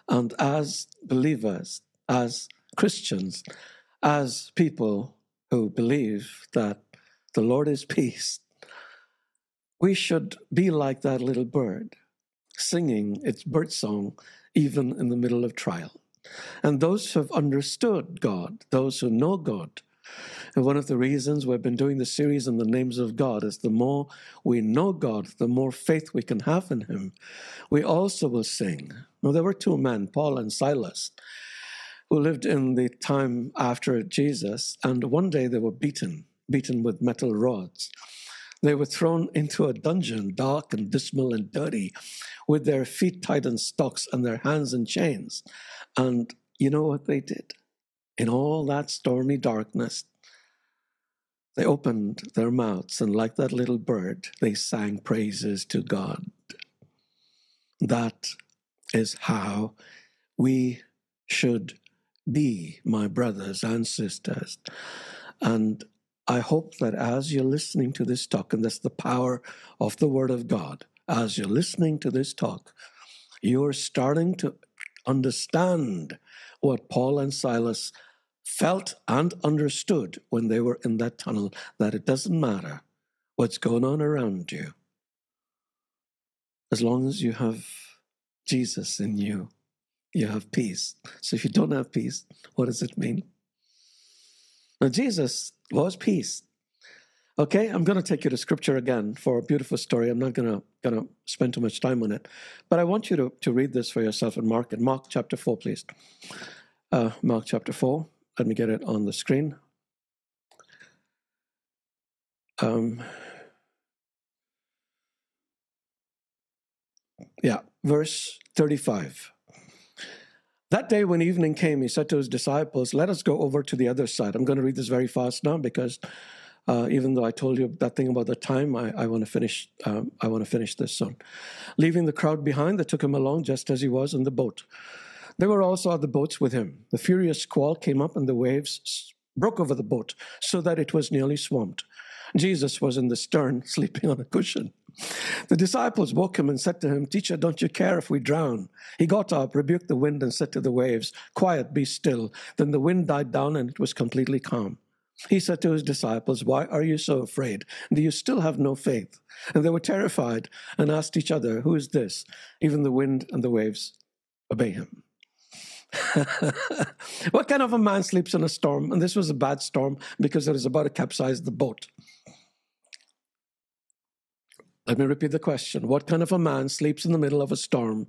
And as believers, as Christians, as people who believe that the Lord is peace, we should be like that little bird, singing its bird song even in the middle of trial. And those who have understood God, those who know God, and one of the reasons we've been doing the series on the names of God is the more we know God, the more faith we can have in Him. We also will sing. Now, there were two men, Paul and Silas, who lived in the time after Jesus, and one day they were beaten, beaten with metal rods. They were thrown into a dungeon, dark and dismal and dirty, with their feet tied in stocks and their hands in chains. And you know what they did? In all that stormy darkness, they opened their mouths, and like that little bird, they sang praises to God. That is how we should be, my brothers and sisters. And I hope that as you're listening to this talk, and that's the power of the Word of God, as you're listening to this talk, you're starting to understand what Paul and Silas felt and understood when they were in that tunnel that it doesn't matter what's going on around you as long as you have Jesus in you, you have peace. So if you don't have peace, what does it mean? Now, Jesus was peace. Okay, I'm going to take you to scripture again for a beautiful story. I'm not going to, going to spend too much time on it, but I want you to, to read this for yourself in Mark, in Mark chapter 4, please. Uh, Mark chapter 4. Let me get it on the screen. Um, yeah, verse 35. That day, when evening came, he said to his disciples, Let us go over to the other side. I'm going to read this very fast now because uh, even though I told you that thing about the time, I, I want to finish. Um, I want to finish this soon. Leaving the crowd behind, they took him along just as he was in the boat. There were also other boats with him. The furious squall came up, and the waves broke over the boat so that it was nearly swamped. Jesus was in the stern, sleeping on a cushion. The disciples woke him and said to him, Teacher, don't you care if we drown? He got up, rebuked the wind, and said to the waves, Quiet, be still. Then the wind died down, and it was completely calm. He said to his disciples, Why are you so afraid? Do you still have no faith? And they were terrified and asked each other, Who is this? Even the wind and the waves obey him. what kind of a man sleeps in a storm? And this was a bad storm because it was about to capsize the boat. Let me repeat the question. What kind of a man sleeps in the middle of a storm?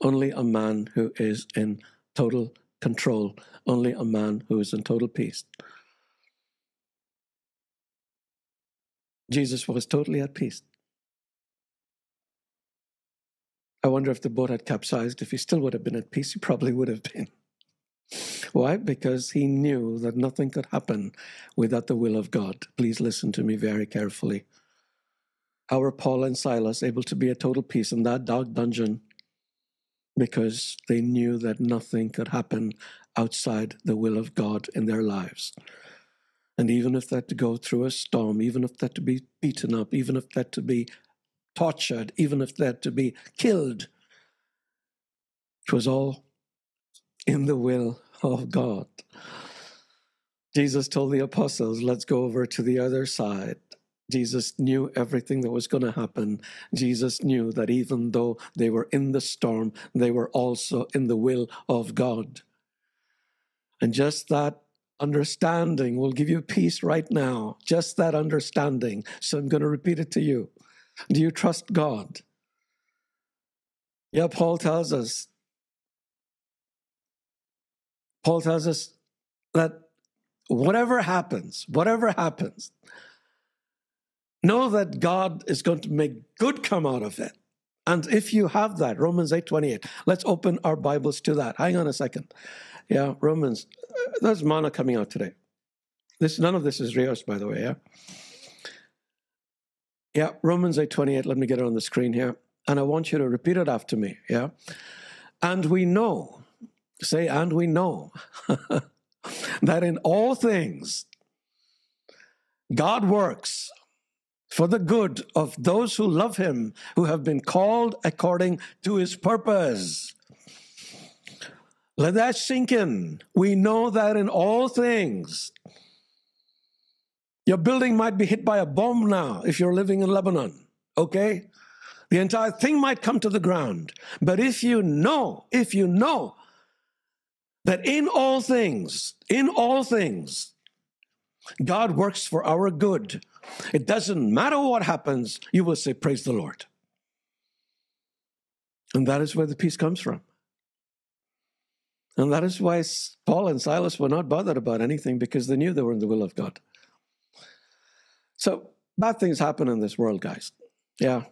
Only a man who is in total control, only a man who is in total peace. Jesus was totally at peace. I wonder if the boat had capsized, if he still would have been at peace, he probably would have been. Why? Because he knew that nothing could happen without the will of God. Please listen to me very carefully. How were Paul and Silas able to be at total peace in that dark dungeon? Because they knew that nothing could happen outside the will of God in their lives. And even if that to go through a storm, even if that to be beaten up, even if that to be tortured, even if they're to be killed, it was all in the will of God. Jesus told the apostles, let's go over to the other side. Jesus knew everything that was going to happen. Jesus knew that even though they were in the storm, they were also in the will of God. And just that understanding will give you peace right now. Just that understanding. So I'm going to repeat it to you. Do you trust God? Yeah, Paul tells us. Paul tells us that whatever happens, whatever happens, know that God is going to make good come out of it. And if you have that, Romans 8 28, let's open our Bibles to that. Hang on a second. Yeah, Romans. Uh, there's mana coming out today. This none of this is Rios, by the way. Yeah. Yeah, Romans eight twenty eight. Let me get it on the screen here, and I want you to repeat it after me. Yeah, and we know, say, and we know that in all things God works for the good of those who love Him, who have been called according to His purpose. Let that sink in. We know that in all things. Your building might be hit by a bomb now if you're living in Lebanon, okay? The entire thing might come to the ground. But if you know, if you know that in all things, in all things, God works for our good, it doesn't matter what happens, you will say, Praise the Lord. And that is where the peace comes from. And that is why Paul and Silas were not bothered about anything because they knew they were in the will of God. So bad things happen in this world, guys. Yeah.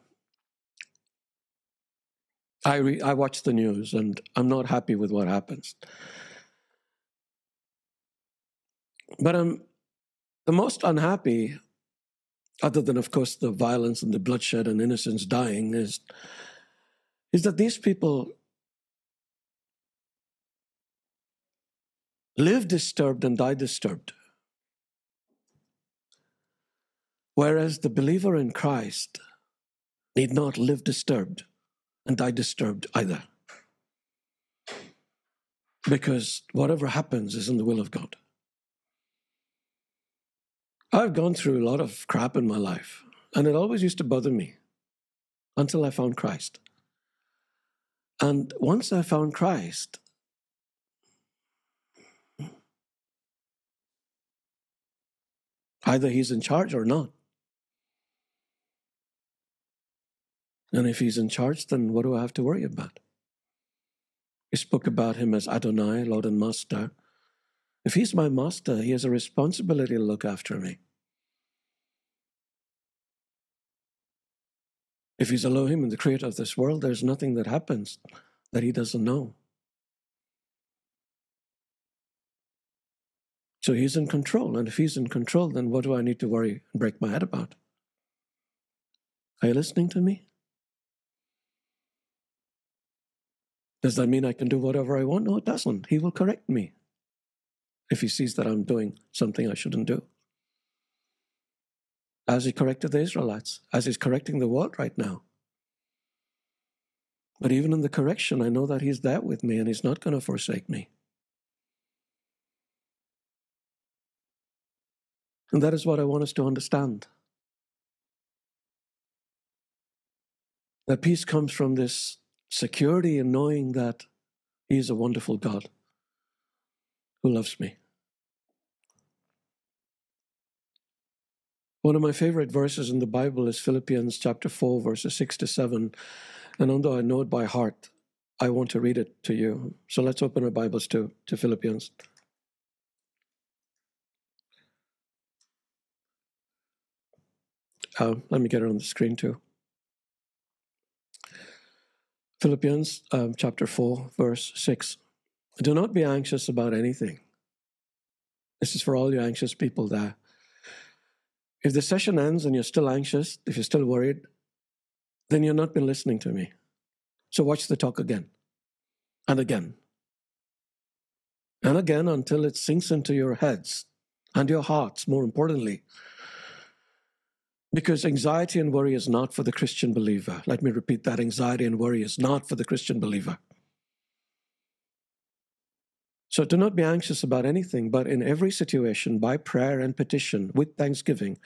I, re- I watch the news and I'm not happy with what happens. But I'm the most unhappy, other than, of course, the violence and the bloodshed and innocents dying, is, is that these people live disturbed and die disturbed. Whereas the believer in Christ need not live disturbed and die disturbed either. Because whatever happens is in the will of God. I've gone through a lot of crap in my life, and it always used to bother me until I found Christ. And once I found Christ, either he's in charge or not. And if he's in charge, then what do I have to worry about? He spoke about him as Adonai, Lord and Master. If he's my master, he has a responsibility to look after me. If he's Elohim and the creator of this world, there's nothing that happens that he doesn't know. So he's in control. And if he's in control, then what do I need to worry and break my head about? Are you listening to me? Does that mean I can do whatever I want? No, it doesn't. He will correct me if he sees that I'm doing something I shouldn't do. As he corrected the Israelites, as he's correcting the world right now. But even in the correction, I know that he's there with me and he's not going to forsake me. And that is what I want us to understand. That peace comes from this security in knowing that He is a wonderful God who loves me. One of my favorite verses in the Bible is Philippians chapter 4, verses 6 to 7. And although I know it by heart, I want to read it to you. So let's open our Bibles to, to Philippians. Uh, let me get it on the screen too. Philippians um, chapter 4, verse 6. Do not be anxious about anything. This is for all you anxious people there. If the session ends and you're still anxious, if you're still worried, then you've not been listening to me. So watch the talk again and again and again until it sinks into your heads and your hearts, more importantly, because anxiety and worry is not for the Christian believer. Let me repeat that anxiety and worry is not for the Christian believer. So do not be anxious about anything, but in every situation, by prayer and petition, with thanksgiving,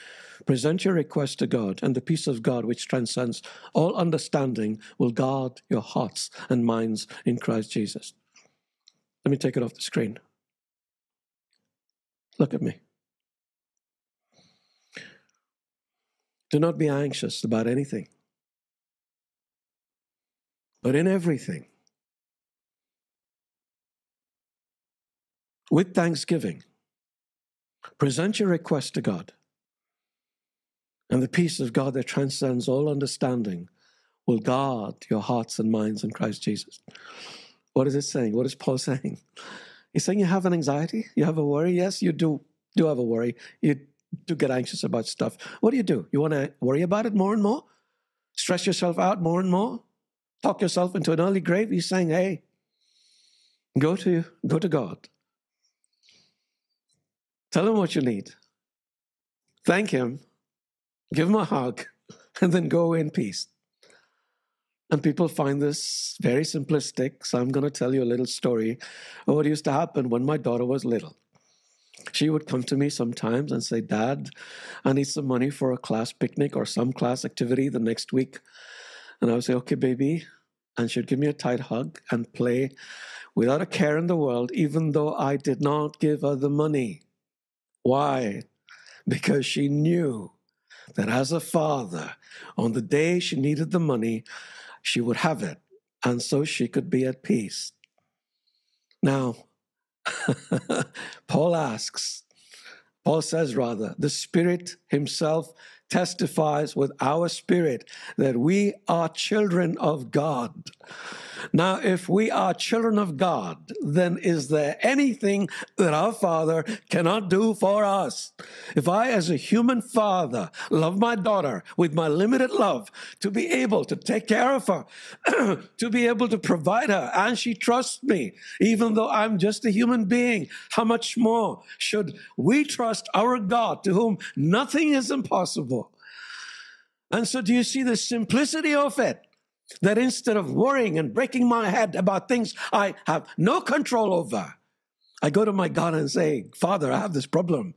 present your request to God, and the peace of God, which transcends all understanding, will guard your hearts and minds in Christ Jesus. Let me take it off the screen. Look at me. Do not be anxious about anything, but in everything, with thanksgiving, present your request to God. And the peace of God that transcends all understanding will guard your hearts and minds in Christ Jesus. What is it saying? What is Paul saying? He's saying you have an anxiety, you have a worry. Yes, you do do have a worry. You to get anxious about stuff. What do you do? You want to worry about it more and more? Stress yourself out more and more? Talk yourself into an early grave? He's saying, hey, go to go to God. Tell him what you need. Thank him. Give him a hug, and then go away in peace. And people find this very simplistic. So I'm going to tell you a little story of what used to happen when my daughter was little she would come to me sometimes and say, Dad, I need some money for a class picnic or some class activity the next week. And I would say, Okay, baby. And she'd give me a tight hug and play without a care in the world, even though I did not give her the money. Why? Because she knew that as a father, on the day she needed the money, she would have it. And so she could be at peace. Now, Paul asks, Paul says rather, the Spirit Himself testifies with our spirit that we are children of God. Now, if we are children of God, then is there anything that our Father cannot do for us? If I, as a human father, love my daughter with my limited love, to be able to take care of her, to be able to provide her, and she trusts me, even though I'm just a human being, how much more should we trust our God to whom nothing is impossible? And so, do you see the simplicity of it? That instead of worrying and breaking my head about things I have no control over, I go to my God and say, Father, I have this problem.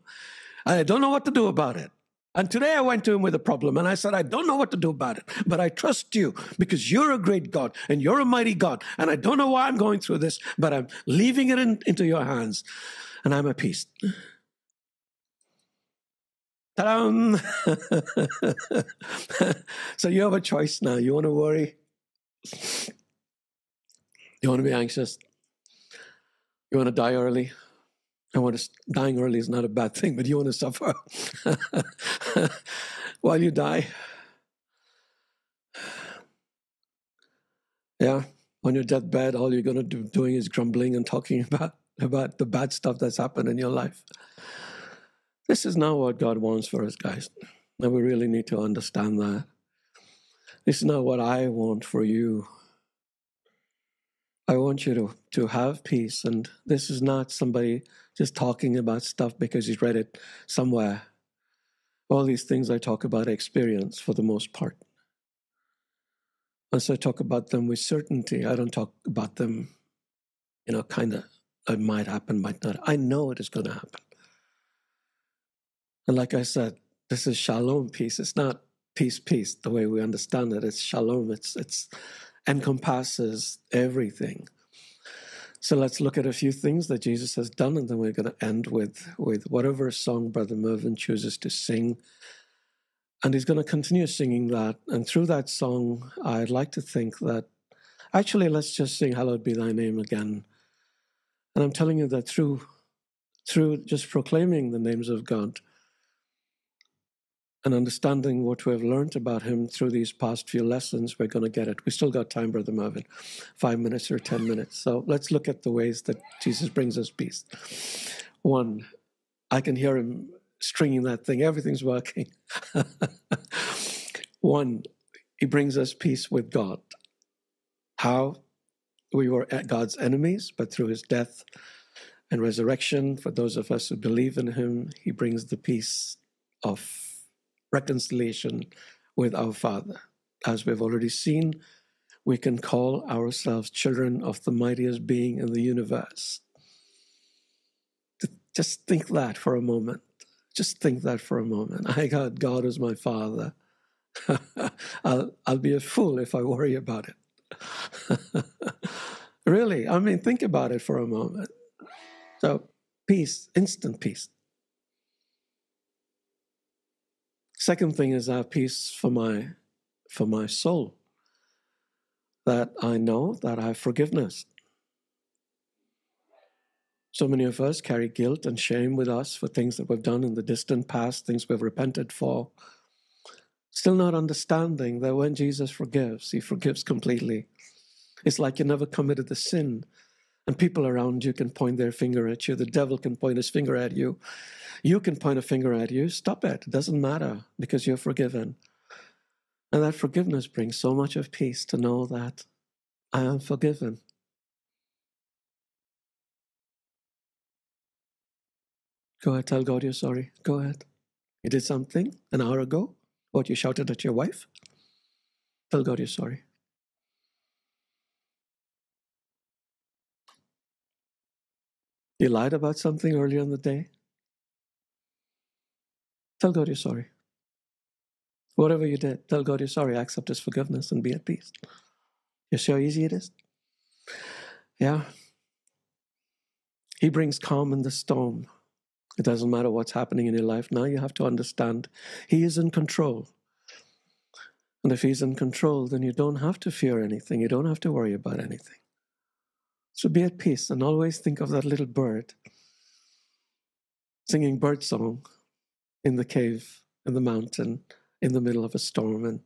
And I don't know what to do about it. And today I went to him with a problem and I said, I don't know what to do about it, but I trust you because you're a great God and you're a mighty God. And I don't know why I'm going through this, but I'm leaving it in, into your hands and I'm at peace. Ta-da! so you have a choice now. You want to worry? You want to be anxious? You want to die early? I want to, dying early is not a bad thing, but you want to suffer while you die. Yeah, on your deathbed, all you're going to do doing is grumbling and talking about about the bad stuff that's happened in your life. This is not what God wants for us, guys. And we really need to understand that. This is not what I want for you. I want you to, to have peace. And this is not somebody just talking about stuff because he's read it somewhere. All these things I talk about experience for the most part. So I talk about them with certainty. I don't talk about them, you know, kind of, it might happen, might not. I know it is going to happen. And like I said, this is shalom peace. It's not peace, peace, the way we understand it. It's shalom. It's it's encompasses everything. So let's look at a few things that Jesus has done, and then we're going to end with with whatever song Brother Mervyn chooses to sing. And he's going to continue singing that. And through that song, I'd like to think that actually, let's just sing Hallowed Be Thy Name again. And I'm telling you that through through just proclaiming the names of God, and understanding what we have learned about him through these past few lessons, we're going to get it. We still got time, Brother Marvin, five minutes or 10 minutes. So let's look at the ways that Jesus brings us peace. One, I can hear him stringing that thing, everything's working. One, he brings us peace with God. How? We were God's enemies, but through his death and resurrection, for those of us who believe in him, he brings the peace of reconciliation with our Father. As we've already seen, we can call ourselves children of the mightiest being in the universe. Just think that for a moment. Just think that for a moment. I got God as my Father. I'll, I'll be a fool if I worry about it. really, I mean, think about it for a moment. So, peace, instant peace. Second thing is I have peace for my for my soul. That I know that I have forgiveness. So many of us carry guilt and shame with us for things that we've done in the distant past, things we've repented for. Still not understanding that when Jesus forgives, he forgives completely. It's like you never committed the sin. And people around you can point their finger at you. The devil can point his finger at you. You can point a finger at you. Stop it. It doesn't matter because you're forgiven. And that forgiveness brings so much of peace to know that I am forgiven. Go ahead, tell God you're sorry. Go ahead. You did something an hour ago. What, you shouted at your wife? Tell God you're sorry. You lied about something earlier in the day? Tell God you're sorry. Whatever you did, tell God you're sorry. Accept His forgiveness and be at peace. You see how easy it is? Yeah. He brings calm in the storm. It doesn't matter what's happening in your life. Now you have to understand He is in control. And if He's in control, then you don't have to fear anything. You don't have to worry about anything. So be at peace and always think of that little bird singing bird song in the cave, in the mountain, in the middle of a storm, and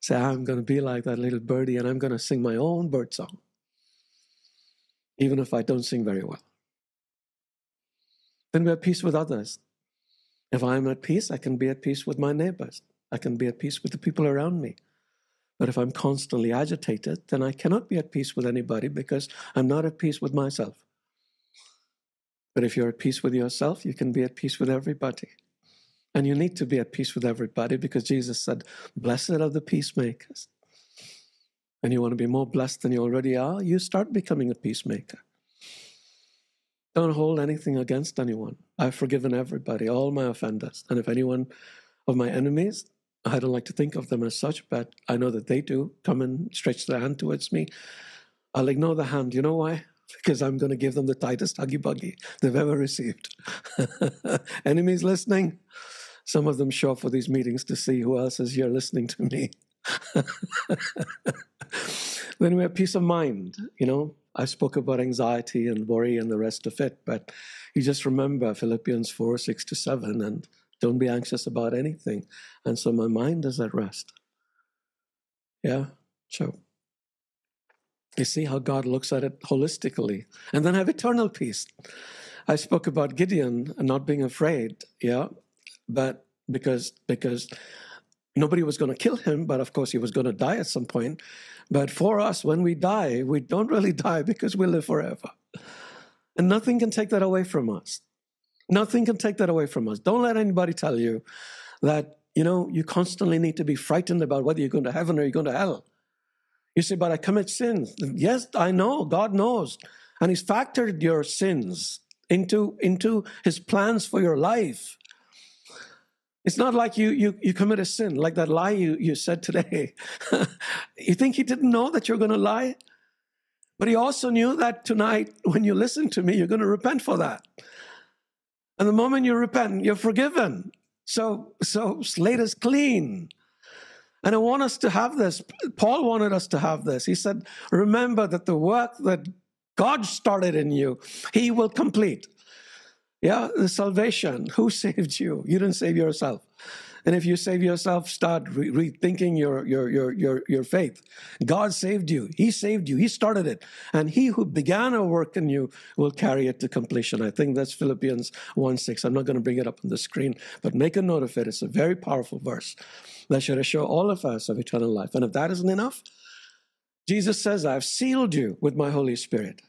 say, I'm going to be like that little birdie and I'm going to sing my own bird song. even if I don't sing very well. Then we're at peace with others. If I'm at peace, I can be at peace with my neighbors. I can be at peace with the people around me. But if I'm constantly agitated, then I cannot be at peace with anybody because I'm not at peace with myself. But if you're at peace with yourself, you can be at peace with everybody. And you need to be at peace with everybody because Jesus said, Blessed are the peacemakers. And you want to be more blessed than you already are, you start becoming a peacemaker. Don't hold anything against anyone. I've forgiven everybody, all my offenders. And if anyone of my enemies, I don't like to think of them as such, but I know that they do come and stretch their hand towards me. I'll ignore the hand. You know why? Because I'm going to give them the tightest huggy buggy they've ever received. Enemies listening? Some of them show up for these meetings to see who else is here listening to me. then we have peace of mind. You know, I spoke about anxiety and worry and the rest of it, but you just remember Philippians 4 6 to 7 and don't be anxious about anything. And so my mind is at rest. Yeah, so you see how God looks at it holistically. And then have eternal peace. I spoke about Gideon and not being afraid, yeah, but because because nobody was going to kill him, but of course he was going to die at some point. But for us, when we die, we don't really die because we live forever. And nothing can take that away from us. Nothing can take that away from us. Don't let anybody tell you that, you know, you constantly need to be frightened about whether you're going to heaven or you're going to hell. You say, but I commit sins. Yes, I know. God knows. And He's factored your sins into, into His plans for your life. It's not like you, you, you commit a sin, like that lie you, you said today. you think he didn't know that you're going to lie? But he also knew that tonight, when you listen to me, you're going to repent for that. And the moment you repent, you're forgiven. So, so slate is clean. And I want us to have this. Paul wanted us to have this. He said, Remember that the work that God started in you, he will complete. Yeah, the salvation. Who saved you? You didn't save yourself. And if you save yourself, start re- rethinking your, your, your, your, your faith. God saved you. He saved you. He started it. And he who began a work in you will carry it to completion. I think that's Philippians 1 6. I'm not going to bring it up on the screen, but make a note of it. It's a very powerful verse that should assure all of us of eternal life. And if that isn't enough, Jesus says, I've sealed you with my Holy Spirit.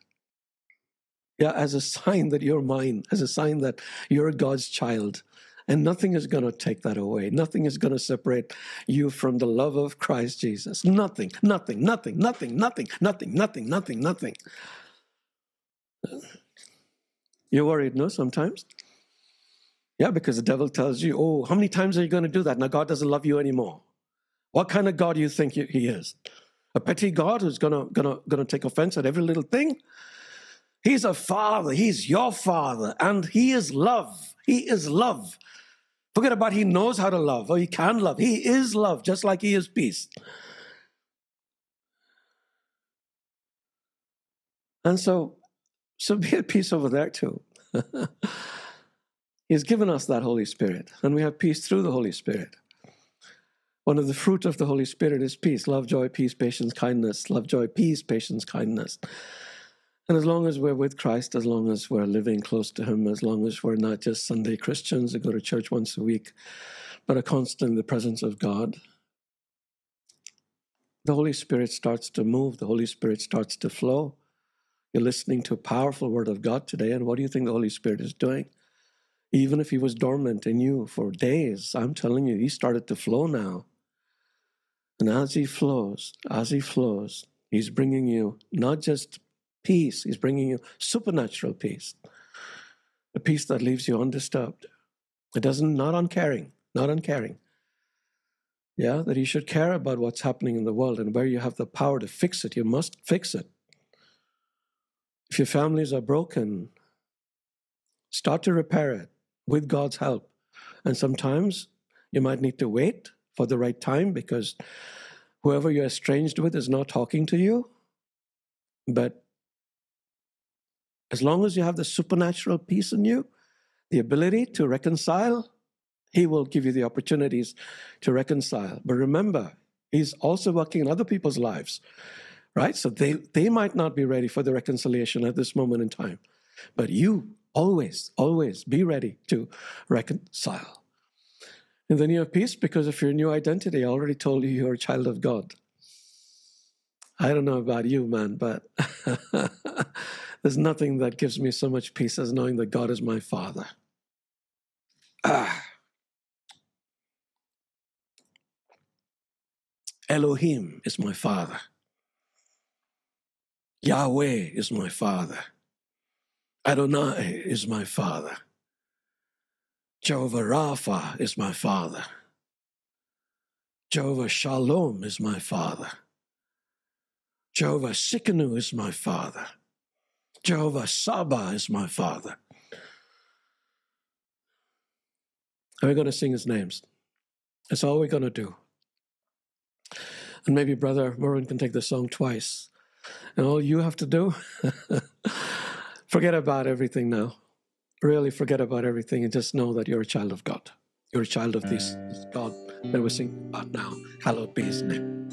Yeah, as a sign that you're mine, as a sign that you're God's child. And nothing is going to take that away. Nothing is going to separate you from the love of Christ Jesus. Nothing, nothing, nothing, nothing, nothing, nothing, nothing, nothing, nothing. You're worried, no, sometimes? Yeah, because the devil tells you, oh, how many times are you going to do that? Now God doesn't love you anymore. What kind of God do you think he is? A petty God who's going to, gonna, gonna take offense at every little thing? He's a father. He's your father. And he is love. He is love. Forget about he knows how to love or he can love. He is love, just like he is peace. And so, so be at peace over there too. He's given us that Holy Spirit, and we have peace through the Holy Spirit. One of the fruit of the Holy Spirit is peace love, joy, peace, patience, kindness. Love, joy, peace, patience, kindness. And as long as we're with Christ, as long as we're living close to Him, as long as we're not just Sunday Christians who go to church once a week, but are constant in the presence of God, the Holy Spirit starts to move, the Holy Spirit starts to flow. You're listening to a powerful word of God today, and what do you think the Holy Spirit is doing? Even if He was dormant in you for days, I'm telling you, He started to flow now. And as He flows, as He flows, He's bringing you not just peace. He's bringing you supernatural peace, a peace that leaves you undisturbed. It doesn't, not uncaring, not uncaring. Yeah, that you should care about what's happening in the world and where you have the power to fix it, you must fix it. If your families are broken, start to repair it with God's help. And sometimes you might need to wait for the right time because whoever you're estranged with is not talking to you. But as long as you have the supernatural peace in you, the ability to reconcile, He will give you the opportunities to reconcile. But remember, He's also working in other people's lives. right? So they, they might not be ready for the reconciliation at this moment in time. But you always, always be ready to reconcile. And then you have peace because of your new identity. I already told you you're a child of God. I don't know about you, man, but there's nothing that gives me so much peace as knowing that God is my Father. Ah. Elohim is my Father. Yahweh is my Father. Adonai is my Father. Jehovah Rapha is my Father. Jehovah Shalom is my Father. Jehovah Tsidkenu is my Father. Jehovah Saba is my Father. And we're going to sing his names. That's all we're going to do. And maybe Brother Merwin can take the song twice. And all you have to do, forget about everything now. Really forget about everything and just know that you're a child of God. You're a child of this, God that we're singing about now. Hallowed be his name.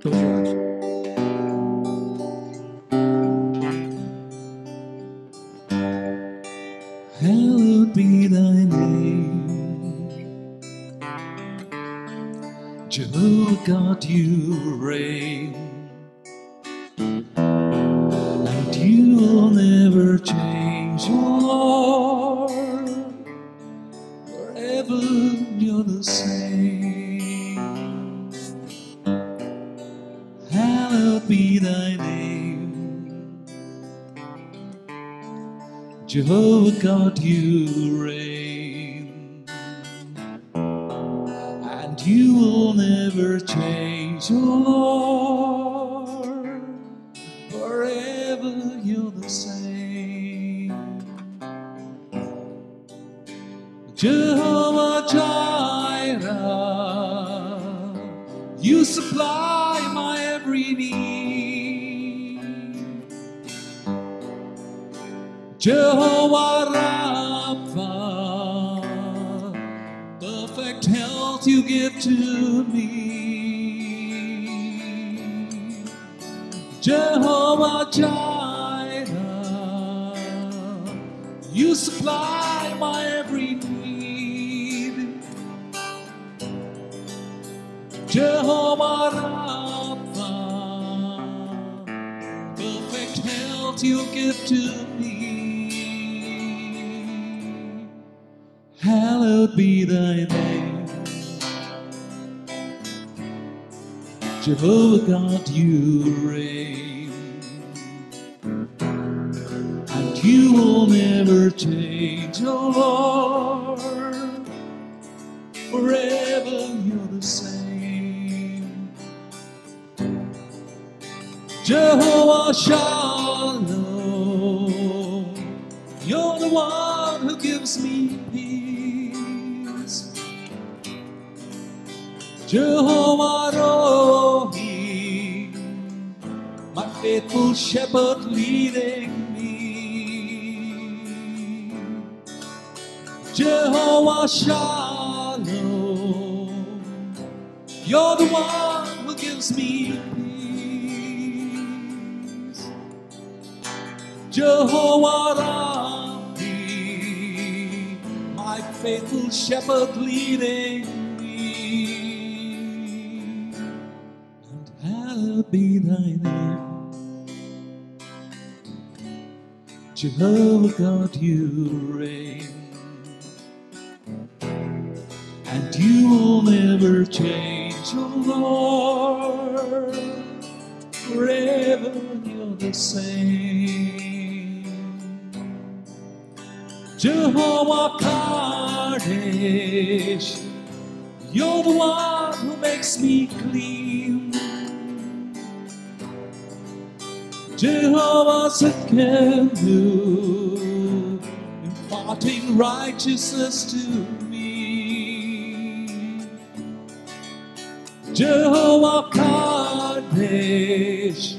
Close your eyes. God, you reign. And you will never change, Lord. Forever you're the same. Hallowed be thy name. Jehovah God, you you will never change, oh Lord. Forever you're the same. Jehovah Jireh, you supply my every need. Jehovah to me. Jehovah Jireh, you supply my Jehovah God, you reign. Shepherd leading me. Jehovah Shalom, you're the one who gives me peace. Jehovah Rohi, my faithful shepherd leading me. And hallowed be thy name. Jehovah God, you reign. And you will never change, oh Lord. Forever you're the same. Jehovah Kadesh, you're the one who makes me clean. Jehovah do, imparting righteousness to me. Jehovah Kadesh,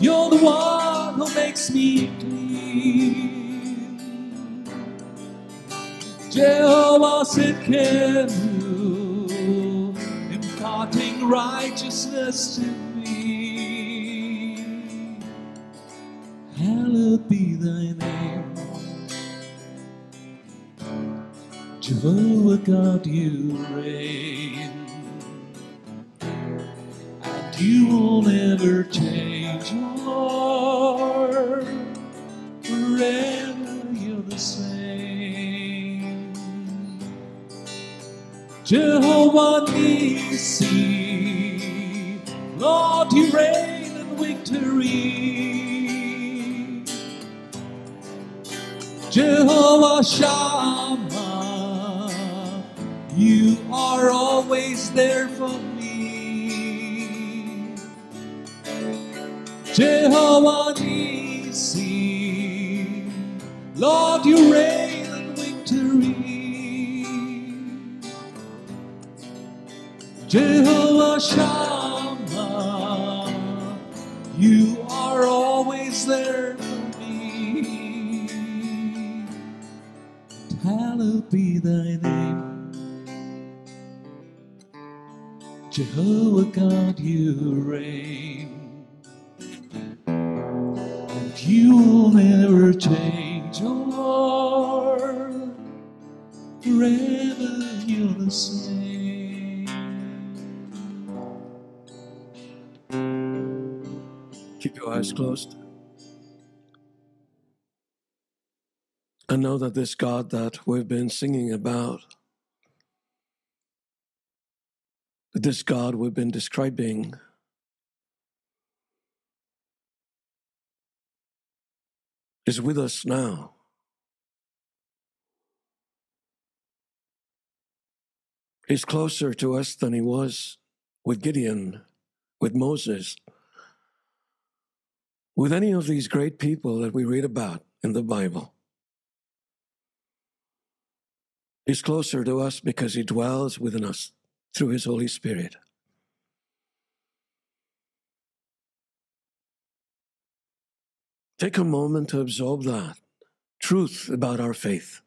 you're the one who makes me clean. Jehovah can imparting imparting righteousness to me. Hallowed be thy name. Jehovah God, you reign. And you will never change, Lord. Forever you're the same. Jehovah Nissi, Lord, you reign in victory. Jehovah Shammah, you are always there for me. Jehovah Nissi, Lord, you reign in victory. Jehovah Shammah, you are always there Hallowed be thy name. Jehovah God, you reign. And you will never change, oh Lord. Forever you're the same. Keep your eyes closed. And know that this God that we've been singing about, this God we've been describing, is with us now. He's closer to us than he was with Gideon, with Moses, with any of these great people that we read about in the Bible. He's closer to us because he dwells within us through his Holy Spirit. Take a moment to absorb that truth about our faith.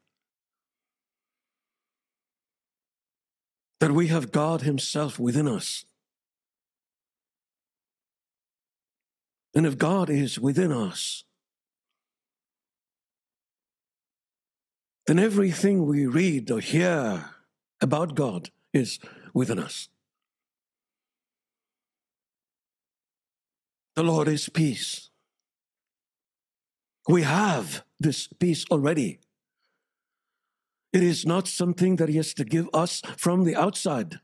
That we have God Himself within us. And if God is within us, then everything we read or hear about God is within us. The Lord is peace. We have this peace already. It is not something that He has to give us from the outside.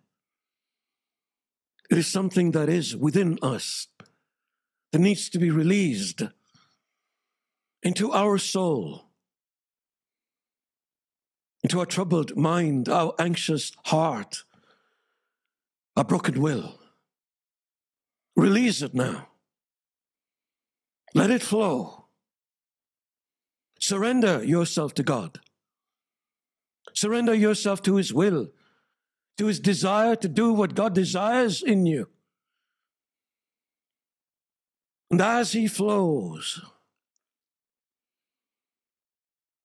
It is something that is within us, that needs to be released into our soul, into our troubled mind, our anxious heart, our broken will. Release it now. Let it flow. Surrender yourself to God. Surrender yourself to His will, to His desire to do what God desires in you. And as He flows,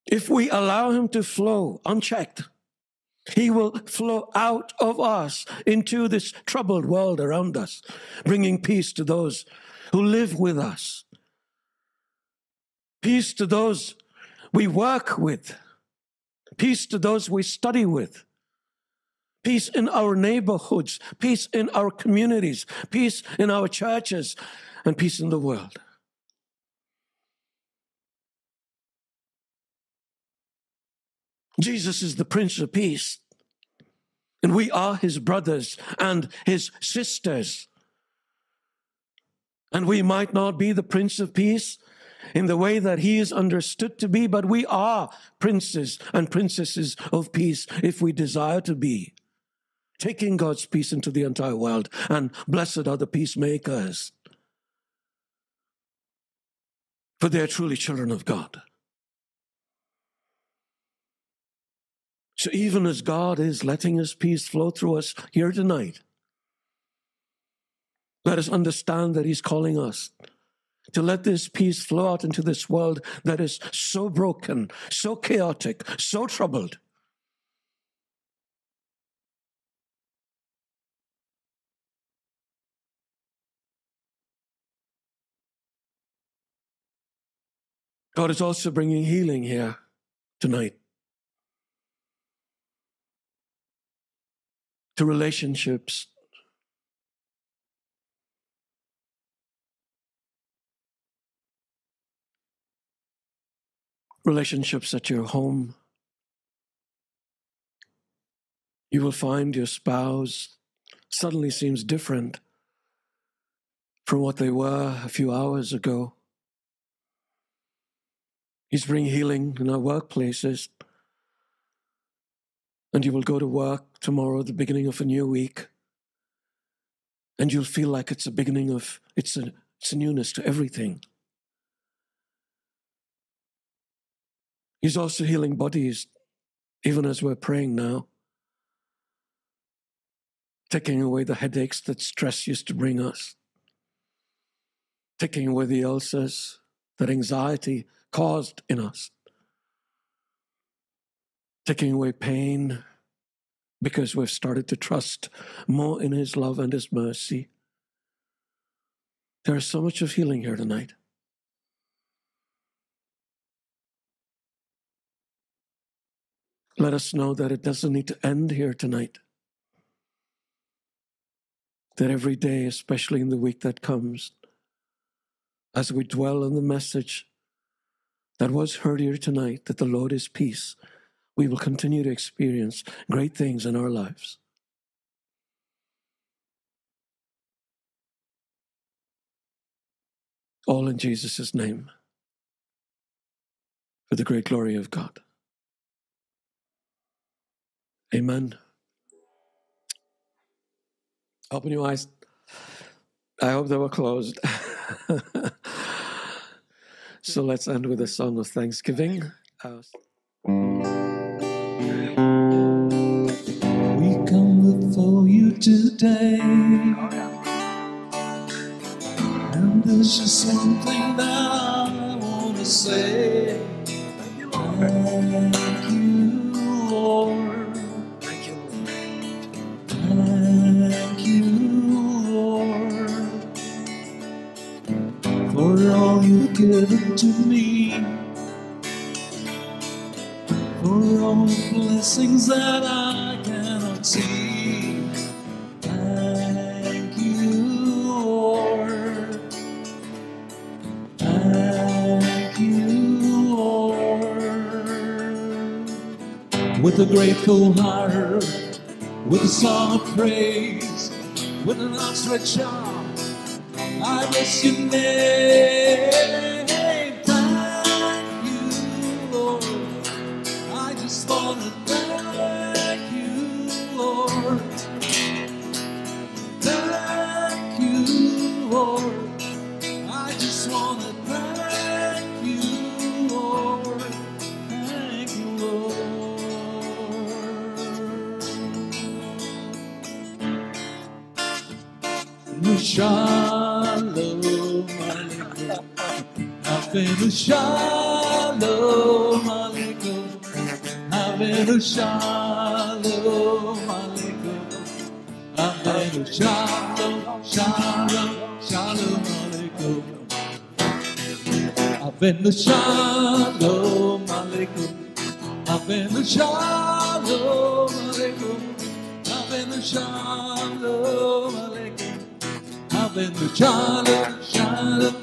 if we allow Him to flow unchecked, He will flow out of us into this troubled world around us, bringing peace to those who live with us, peace to those we work with, peace to those we study with, peace in our neighborhoods, peace in our communities, peace in our churches, and peace in the world. Jesus is the Prince of Peace, and we are his brothers and his sisters. And we might not be the Prince of Peace in the way that he is understood to be, but we are princes and princesses of peace if we desire to be. Taking God's peace into the entire world, and blessed are the peacemakers, for they are truly children of God. So even as God is letting his peace flow through us here tonight, let us understand that he's calling us to let this peace flow out into this world that is so broken, so chaotic, so troubled. God is also bringing healing here tonight. To relationships. Relationships at your home. You will find your spouse suddenly seems different from what they were a few hours ago. He's bringing healing in our workplaces. And you will go to work tomorrow, the beginning of a new week, and you'll feel like it's a beginning of, it's a, it's a newness to everything. He's also healing bodies, even as we're praying now, taking away the headaches that stress used to bring us, taking away the ulcers that anxiety caused in us, taking away pain because we've started to trust more in His love and His mercy. There is so much of healing here tonight. Let us know that it doesn't need to end here tonight. That every day, especially in the week that comes, as we dwell on the message that was heard here tonight, that the Lord is peace, we will continue to experience great things in our lives. All in Jesus' name, for the great glory of God. Amen. Open your eyes. I hope they were closed. so let's end with a song of thanksgiving. You today. And there's just one thing that I want to say. Thank you, Lord. Thank you, Lord. Thank you, Lord, for all you've given to me, for all the blessings that I a grateful heart with a song of praise, with an outstretched arm, I bless your name. Shalom Aleichem. Hevenu Shalom, Shalom, Shalom Aleichem. Hevenu Shalom Aleichem. Hevenu Shalom Aleichem. Hevenu Shalom Aleichem. Hevenu Shalom, Shalom,